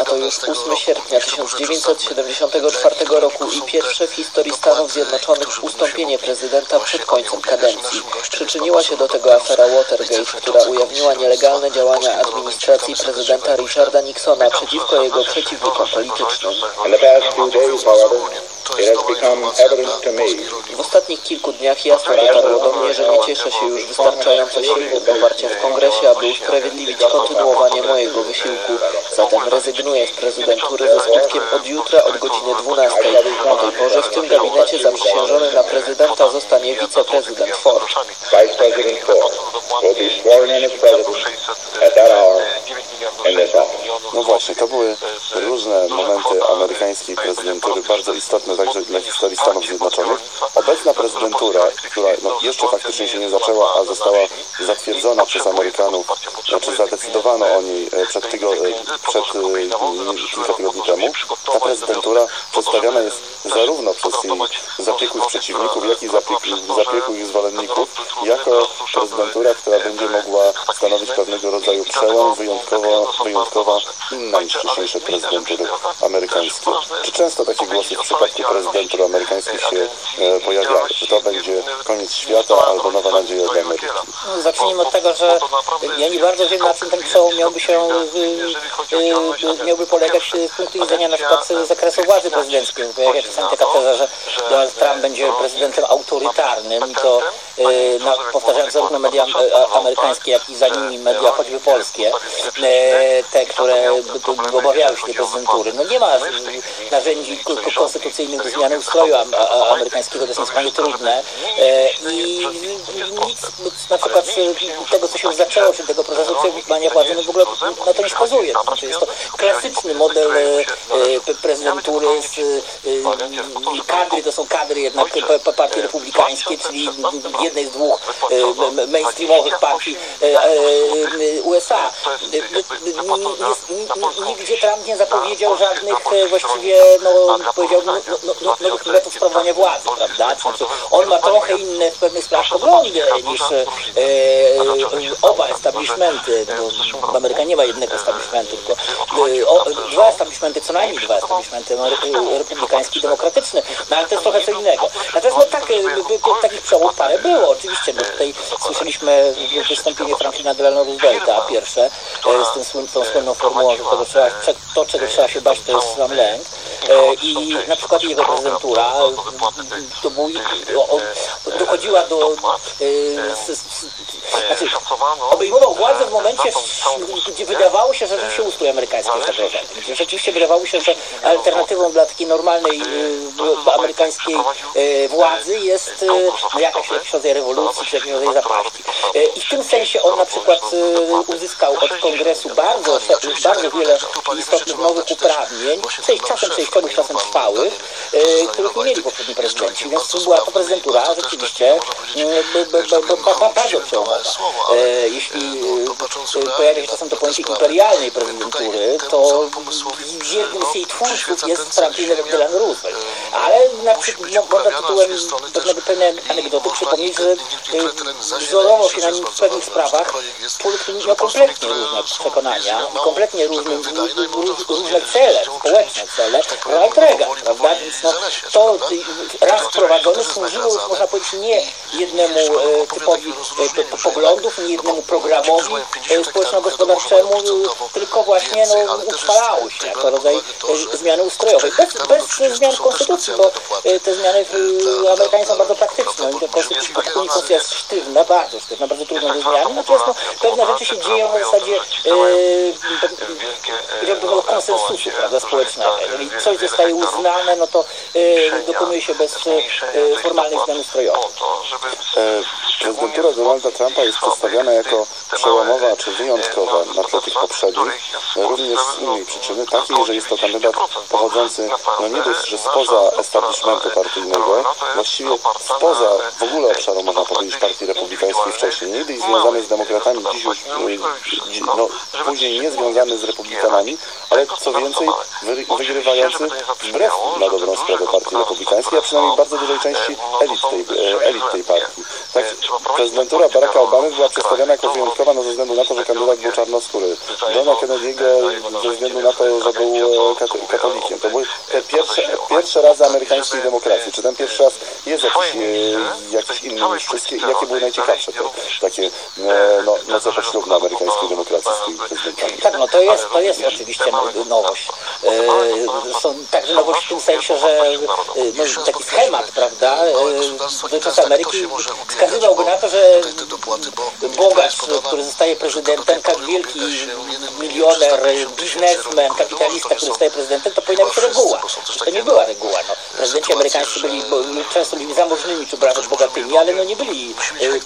A to już 8 sierpnia 1974 roku i pierwsze w historii Stanów Zjednoczonych ustąpienie prezydenta przed końcem kadencji. Przyczyniła się do tego afera Watergate, która ujawniła nielegalne działania administracji prezydenta Richarda Nixona przeciwko jego przeciwnikom politycznym. W ostatnich kilku dniach jasno dotarło do mnie, że nie cieszę się już wystarczająco silnym poparciem w kongresie, aby usprawiedliwić kontynuowanie mojego wysiłku. Zatem rezygnuję z prezydentury ze skutkiem od jutra od godziny 12. O tej porze w tym gabinecie zaprzysiężony na prezydenta zostanie wiceprezydent Ford. Vice President Ford will be sworn in as president at that hour in this office. No właśnie, to były różne momenty amerykańskiej prezydentury, bardzo istotne także dla historii Stanów Zjednoczonych. Obecna prezydentura, która no, jeszcze faktycznie się nie zaczęła, a została zatwierdzona przez Amerykanów, znaczy zadecydowano o niej e, przed, tygo, e, przed e, tygodni temu, ta prezydentura przedstawiana jest zarówno przez jej zapiekłych przeciwników, jak i zapiekłych, zwolenników, jako prezydentura, która będzie mogła stanowić pewnego rodzaju przełom, wyjątkowo, wyjątkowa inna niż wcześniejsze prezydentury amerykańskie. Czy często takie głosy w przypadku prezydentur amerykańskich się e, pojawiają? Czy to będzie koniec świata albo nowa nadzieja dla Ameryki? No, zacznijmy od tego, że ja nie bardzo wiem, na czym ten przełom miałby się, miałby polegać z punktu widzenia na przykład z zakresu władzy prezydenckiej. Pojawia się czasami taka teza, że Donald Trump będzie prezydentem autorytarnym to y, na, powtarzając zarówno media amerykańskie, jak i za nimi media choćby polskie, te, które obawiały się tej prezydentury. No nie ma narzędzi konstytucyjnych do zmiany ustroju amerykańskiego, to jest niesłychanie trudne i nic, nic na przykład tego, co się zaczęło, czy tego procesu przejmowania władzy, no w ogóle na to nie wskazuje. To znaczy jest to klasyczny model e, e, prezydentury z e, kadry, to są kadry jednak partii republikańskiej, czyli jednej z dwóch e, mainstreamowych partii e, e, USA. Nigdzie Trump nie zapowiedział żadnych e, właściwie, no powiedziałbym, no, no, no, nowych metod sprawowania władzy, prawda? Znaczy, on ma trochę inne w pewnych sprawach poglądy niż e, e, oba establishmenty, bo Ameryka nie ma jednego establishmentu, tylko e, o, dwa establishmenty, co najmniej dwa establishmenty, e, republikański i demokratyczny, no ale to jest trochę co innego. Natomiast no tak, e, takich przełomów parę było, oczywiście, bo tutaj słyszeliśmy wystąpienie Franklina Delano Roosevelta, pierwsze, e, z tym, słyn- tą słynną formułą, że tego trzeba, to, czego trzeba się bać, to jest sam lęk. E, I na przykład jego prezydentura e, to był, dochodziła do Znaczy, obejmował władzę w momencie, gdzie wydawało się, że się ustrój amerykański jest zagrożony. Gdzie rzeczywiście wydawało się, że alternatywą dla takiej normalnej y, amerykańskiej y, władzy jest y, no, jakaś, rodzaj rewolucji, czy jakiś rodzaj zapaści. Y, I w tym sensie on na przykład y, uzyskał od kongresu bardzo, bardzo wiele istotnych nowych uprawnień, przejść, czasem przejściowych, czasem trwałych, y, których nie mieli poprzedni prezydenci. Więc była to prezydentura rzeczywiście y, bardzo przełomowa. E, jeśli e, pojawia się czasem to pojęcie imperialnej prezydentury, to jednym z jej twórców jest Franklin Delano Roosevelt. Ale na przykład no, można tytułem pewnego pewnej anegdoty przypomnieć, że e, wzorował się na nim w pewnych sprawach człowiek, który miał kompletnie różne przekonania i kompletnie różne, różne cele, społeczne cele, Ronald Reagan, prawda? Więc no, to raz wprowadzone służyło już, można powiedzieć, nie jednemu typowi poglądów, nie jednemu programowi społeczno-gospodarczemu, tylko właśnie no, utrwalało się jako rodzaj zmiany ustrojowej. Bez, bez zmian konstytucji, bo te zmiany w Amerykanie są bardzo praktyczne. Konstytucja, konstytucja jest sztywna, bardzo sztywna, bardzo trudna do zmiany, natomiast no, pewne rzeczy się dzieją w zasadzie e, konsensusu prawda, społecznego. Jeżeli coś zostaje uznane, no to e, dokonuje się bez e, formalnych zmian ustrojowych. Prezydentura Donalda Trumpa jest przedstawiana jako przełomowa czy wyjątkowa na tle tych poprzednich, również z innej przyczyny, takiej, że jest to kandydat pochodzący, no nie dość, że spoza establishmentu partyjnego, właściwie spoza w ogóle obszaru, można powiedzieć, partii republikańskiej wcześniej, niegdyś związany z demokratami, dziś już, no, później nie związany z republikanami, ale co więcej, wygrywający wbrew na dobrą sprawę partii republikańskiej, a przynajmniej bardzo dużej części elit tej, elit tej partii. Tak, prezydentura Baracka Obamy była przedstawiana jako wyjątkowa no, ze względu na to, że kandydat był czarnoskóry. Johna Kennedy'ego ze względu na to, że był katolikiem. To były te pierwsze, pierwsze razy amerykańskiej demokracji. Czy ten pierwszy raz jest jakiś, jakiś inny niż wszystkie jakie były najciekawsze te, takie no, noce poślubne amerykańskiej demokracji z tymi prezydentami? Tak, no to jest, to jest oczywiście nowość. Są także nowość w tym sensie, że no, taki schemat, prawda, dotyczący Ameryki wskazywałby na to, że bogacz, który zostaje prezydentem, tak wielki milioner, biznesmen, kapitalista, który zostaje prezydentem, to powinna być reguła. To nie była reguła. No, prezydenci amerykańscy byli często byli zamożnymi, czy bogatymi, ale no nie byli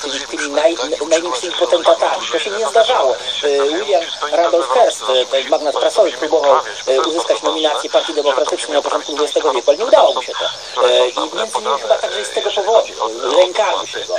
tymi, tymi naj, największymi potentatami. To się nie zdarzało. William Randolph Hearst, ten magnat prasowy, próbował uzyskać nominację Partii Demokratycznej na początku XX wieku, ale nie udało mu się to. I między innymi chyba także z tego powodu, lękano się go,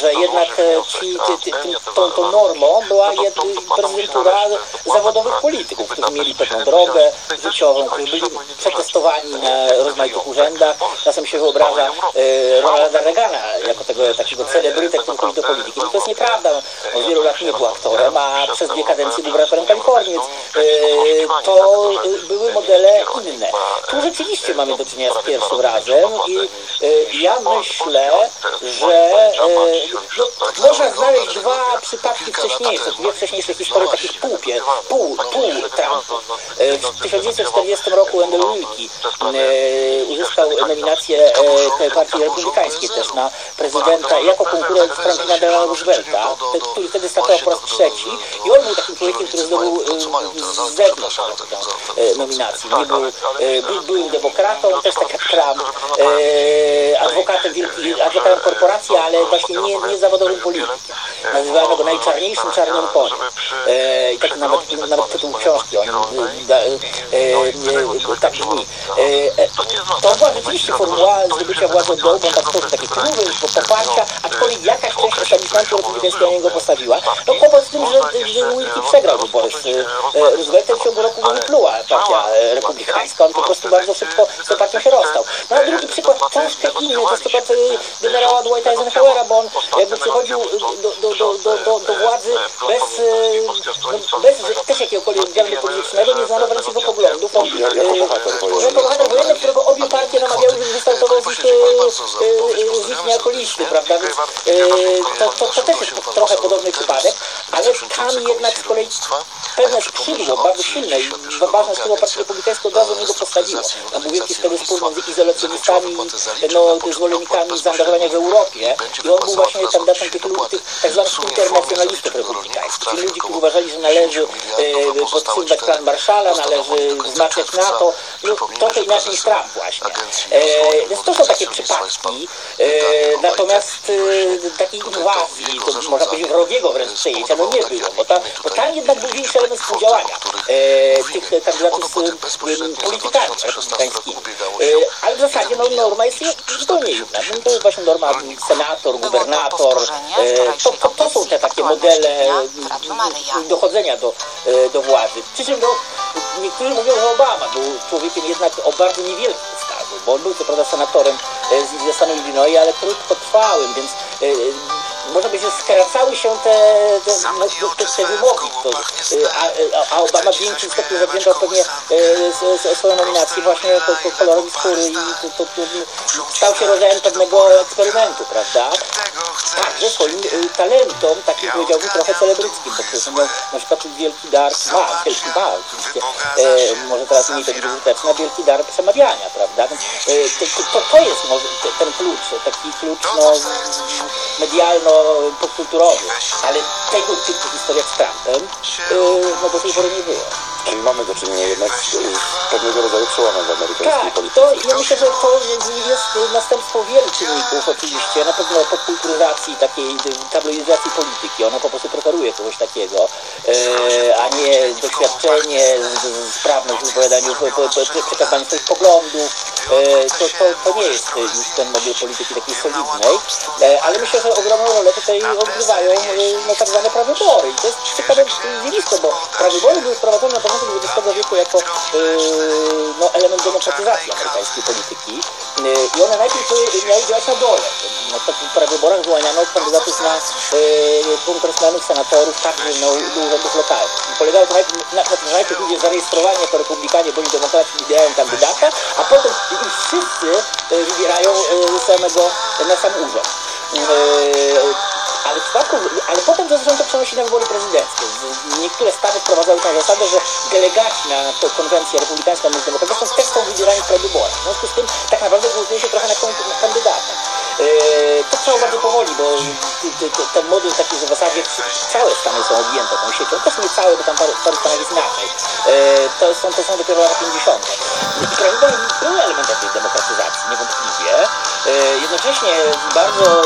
że jednak ci, ty, ty, tą, tą normą była jed, prezydentura zawodowych polityków, którzy mieli pewną drogę życiową, którzy byli przetestowani na rozmaitych urzędach. Czasem się wyobraża e, Ronalda Reagana jako tego takiego celebrytę, który chodzi do polityki. No to jest nieprawda. On od wielu lat nie był aktorem, a przez dwie kadencje był raperem Kalifornii, e, to były modele inne. Tu rzeczywiście mamy do czynienia z pierwszym razem i e, ja myślę, że e, no, można znaleźć dwa przypadki wcześniejsze, dwie wcześniejsze historie takich pół, pół, pół Trumpów. W 1940 roku Wendell Willkie uzyskał nominację partii republikańskiej też na prezydenta jako konkurent Franklina Delano Roosevelta, który wtedy startował po raz trzeci i on był takim człowiekiem, który zdobył z zewnątrz nominacji. Nie był, był, był demokratą, też tak jak Trump, adwokatem, wielki, adwokatem korporacji, ale właśnie nie, nie zawodowym politykiem. Nazywano go najczarniejszym czarnym koniem. E, I tak nawet, nawet tytuł książki o nim da, e, e, tak brzmi. E, to była rzeczywiście formuła zdobycia władzy od dołu, bo on tworzył takie kluby, poparcia, aczkolwiek jakaś część establishmentu republikańskiego niego postawiła. No kłopot z tym, że, że Wilkie przegrał wybory z e, Rooseveltem w ciągu roku wypluła partia republikańska. On po prostu bardzo szybko z tą partią się rozstał. No a drugi przykład troszkę inny, to jest przykład generała Dwighta Eisenhowera, bo on jakby przychodził do, do, do, do, do, do władzy bez, no, bez też jakiegokolwiek względu politycznego, nie znano wręcz jego poglądów. On, jako bohater wojenny. Jako bohater wojenny, którego obie partie namawiały, żeby wystartował z ich, z ich niejako listy, prawda? Więc to, to, to też jest trochę podobny przypadek, ale ale tam jednak z kolei pewne skrzydło, bardzo silne i ważne skrzydło Partii Republikańskiej od razu niego postawiło. Tam był wielki wtedy spór między izolacjonistami, no, zwolennikami zaangażowania w Europie. i on był właśnie kandydatem tych, lu- tych tak zwanych internacjonalistów Ci ludzi, którzy uważali, że należy e, podtrzymywać plan Marszala, należy wzmacniać NATO, no, trochę inaczej niż Trump właśnie. E, więc to są takie przypadki. E, natomiast e, takiej inwazji, to można powiedzieć wrogiego wręcz przejęcia, no nie było, bo, ta, bo tam jednak był większy element współdziałania e, tych kandydatów z politykami republikańskimi. E, zasadzie no, norma jest zupełnie inna. No, to jest właśnie norma senator, gubernator. E, to, to, to są te takie modele dochodzenia do, e, do władzy. Przy czym no, niektórzy mówią, że Obama był człowiekiem jednak o bardzo niewielkim stażu, bo on był co prawda senatorem e, z- ze stanu Illinois, ale krótkotrwałym, więc można by się skracały się te, te, no, te, te wymogi. To, e, a, a- Obama w większym stopniu zawdzięczał pewnie e, s- swoją nominację właśnie po, po kolorowi skóry i to, to, to stał się rodzajem pewnego eksperymentu, prawda? Także swoim e, talentom, takim powiedziałbym trochę celebryckim, bo przecież miał na przykład wielki dar, ma wielki dar oczywiście, e, może teraz mniej to użyteczne, wielki dar przemawiania, prawda? Więc, e, to, to, jest może te- ten klucz, taki klucz no, medialno-popkulturowy, ale tego typu historia z Trumpem e, no, do tej pory nie było. Czyli mamy do czynienia jednak z, pewnego rodzaju przełomem w amerykańskiej Tak, polityce. to ja myślę, że to jest następstwo wielu czynników oczywiście, na pewno popkulturyzacji, takiej tabloidyzacji polityki, ona po prostu preferuje kogoś takiego, e, a nie doświadczenie, sprawność w wypowiadaniu, przekazaniu swoich poglądów, e, to, to, to nie jest już ten model polityki takiej solidnej, e, ale myślę, że ogromną rolę tutaj odgrywają no, tak zwane prawybory. I to jest ciekawe zjawisko, bo prawybory były wprowadzone na początku XX wieku jako e, no, element demokratyzacji amerykańskiej polityki e, i one najpierw miały działać na dole. Na przykład w prawyborach wyłaniano kandydatów na e, kongresmenów, senatorów, także no, do urzędów lokalnych. I polegało to najpierw na, na tym, że najpierw ludzie zarejestrowani jako republikanie bądź demokraci wybierają kandydata, a potem już wszyscy wybierają samego na sam urząd. Ale w przypadku, ale potem to zaczęto przenosić na wybory prezydenckie. Niektóre stany wprowadzały tę zasadę, że delegaci na tę konwencję republikańską bądź demokratyczną też są wybierani w prawyborach. W związku z tym tak naprawdę głosuje się trochę na, na kandydata. Eee, to trwało bardzo powoli, bo ten model taki, że w zasadzie całe Stany są objęte tą siecią, też nie całe, bo tam parę, parę Stanach jest inaczej. Eee, to, są, to są dopiero lata 50. I prawybory były elementem tej demokratyzacji, niewątpliwie. Eee, jednocześnie bardzo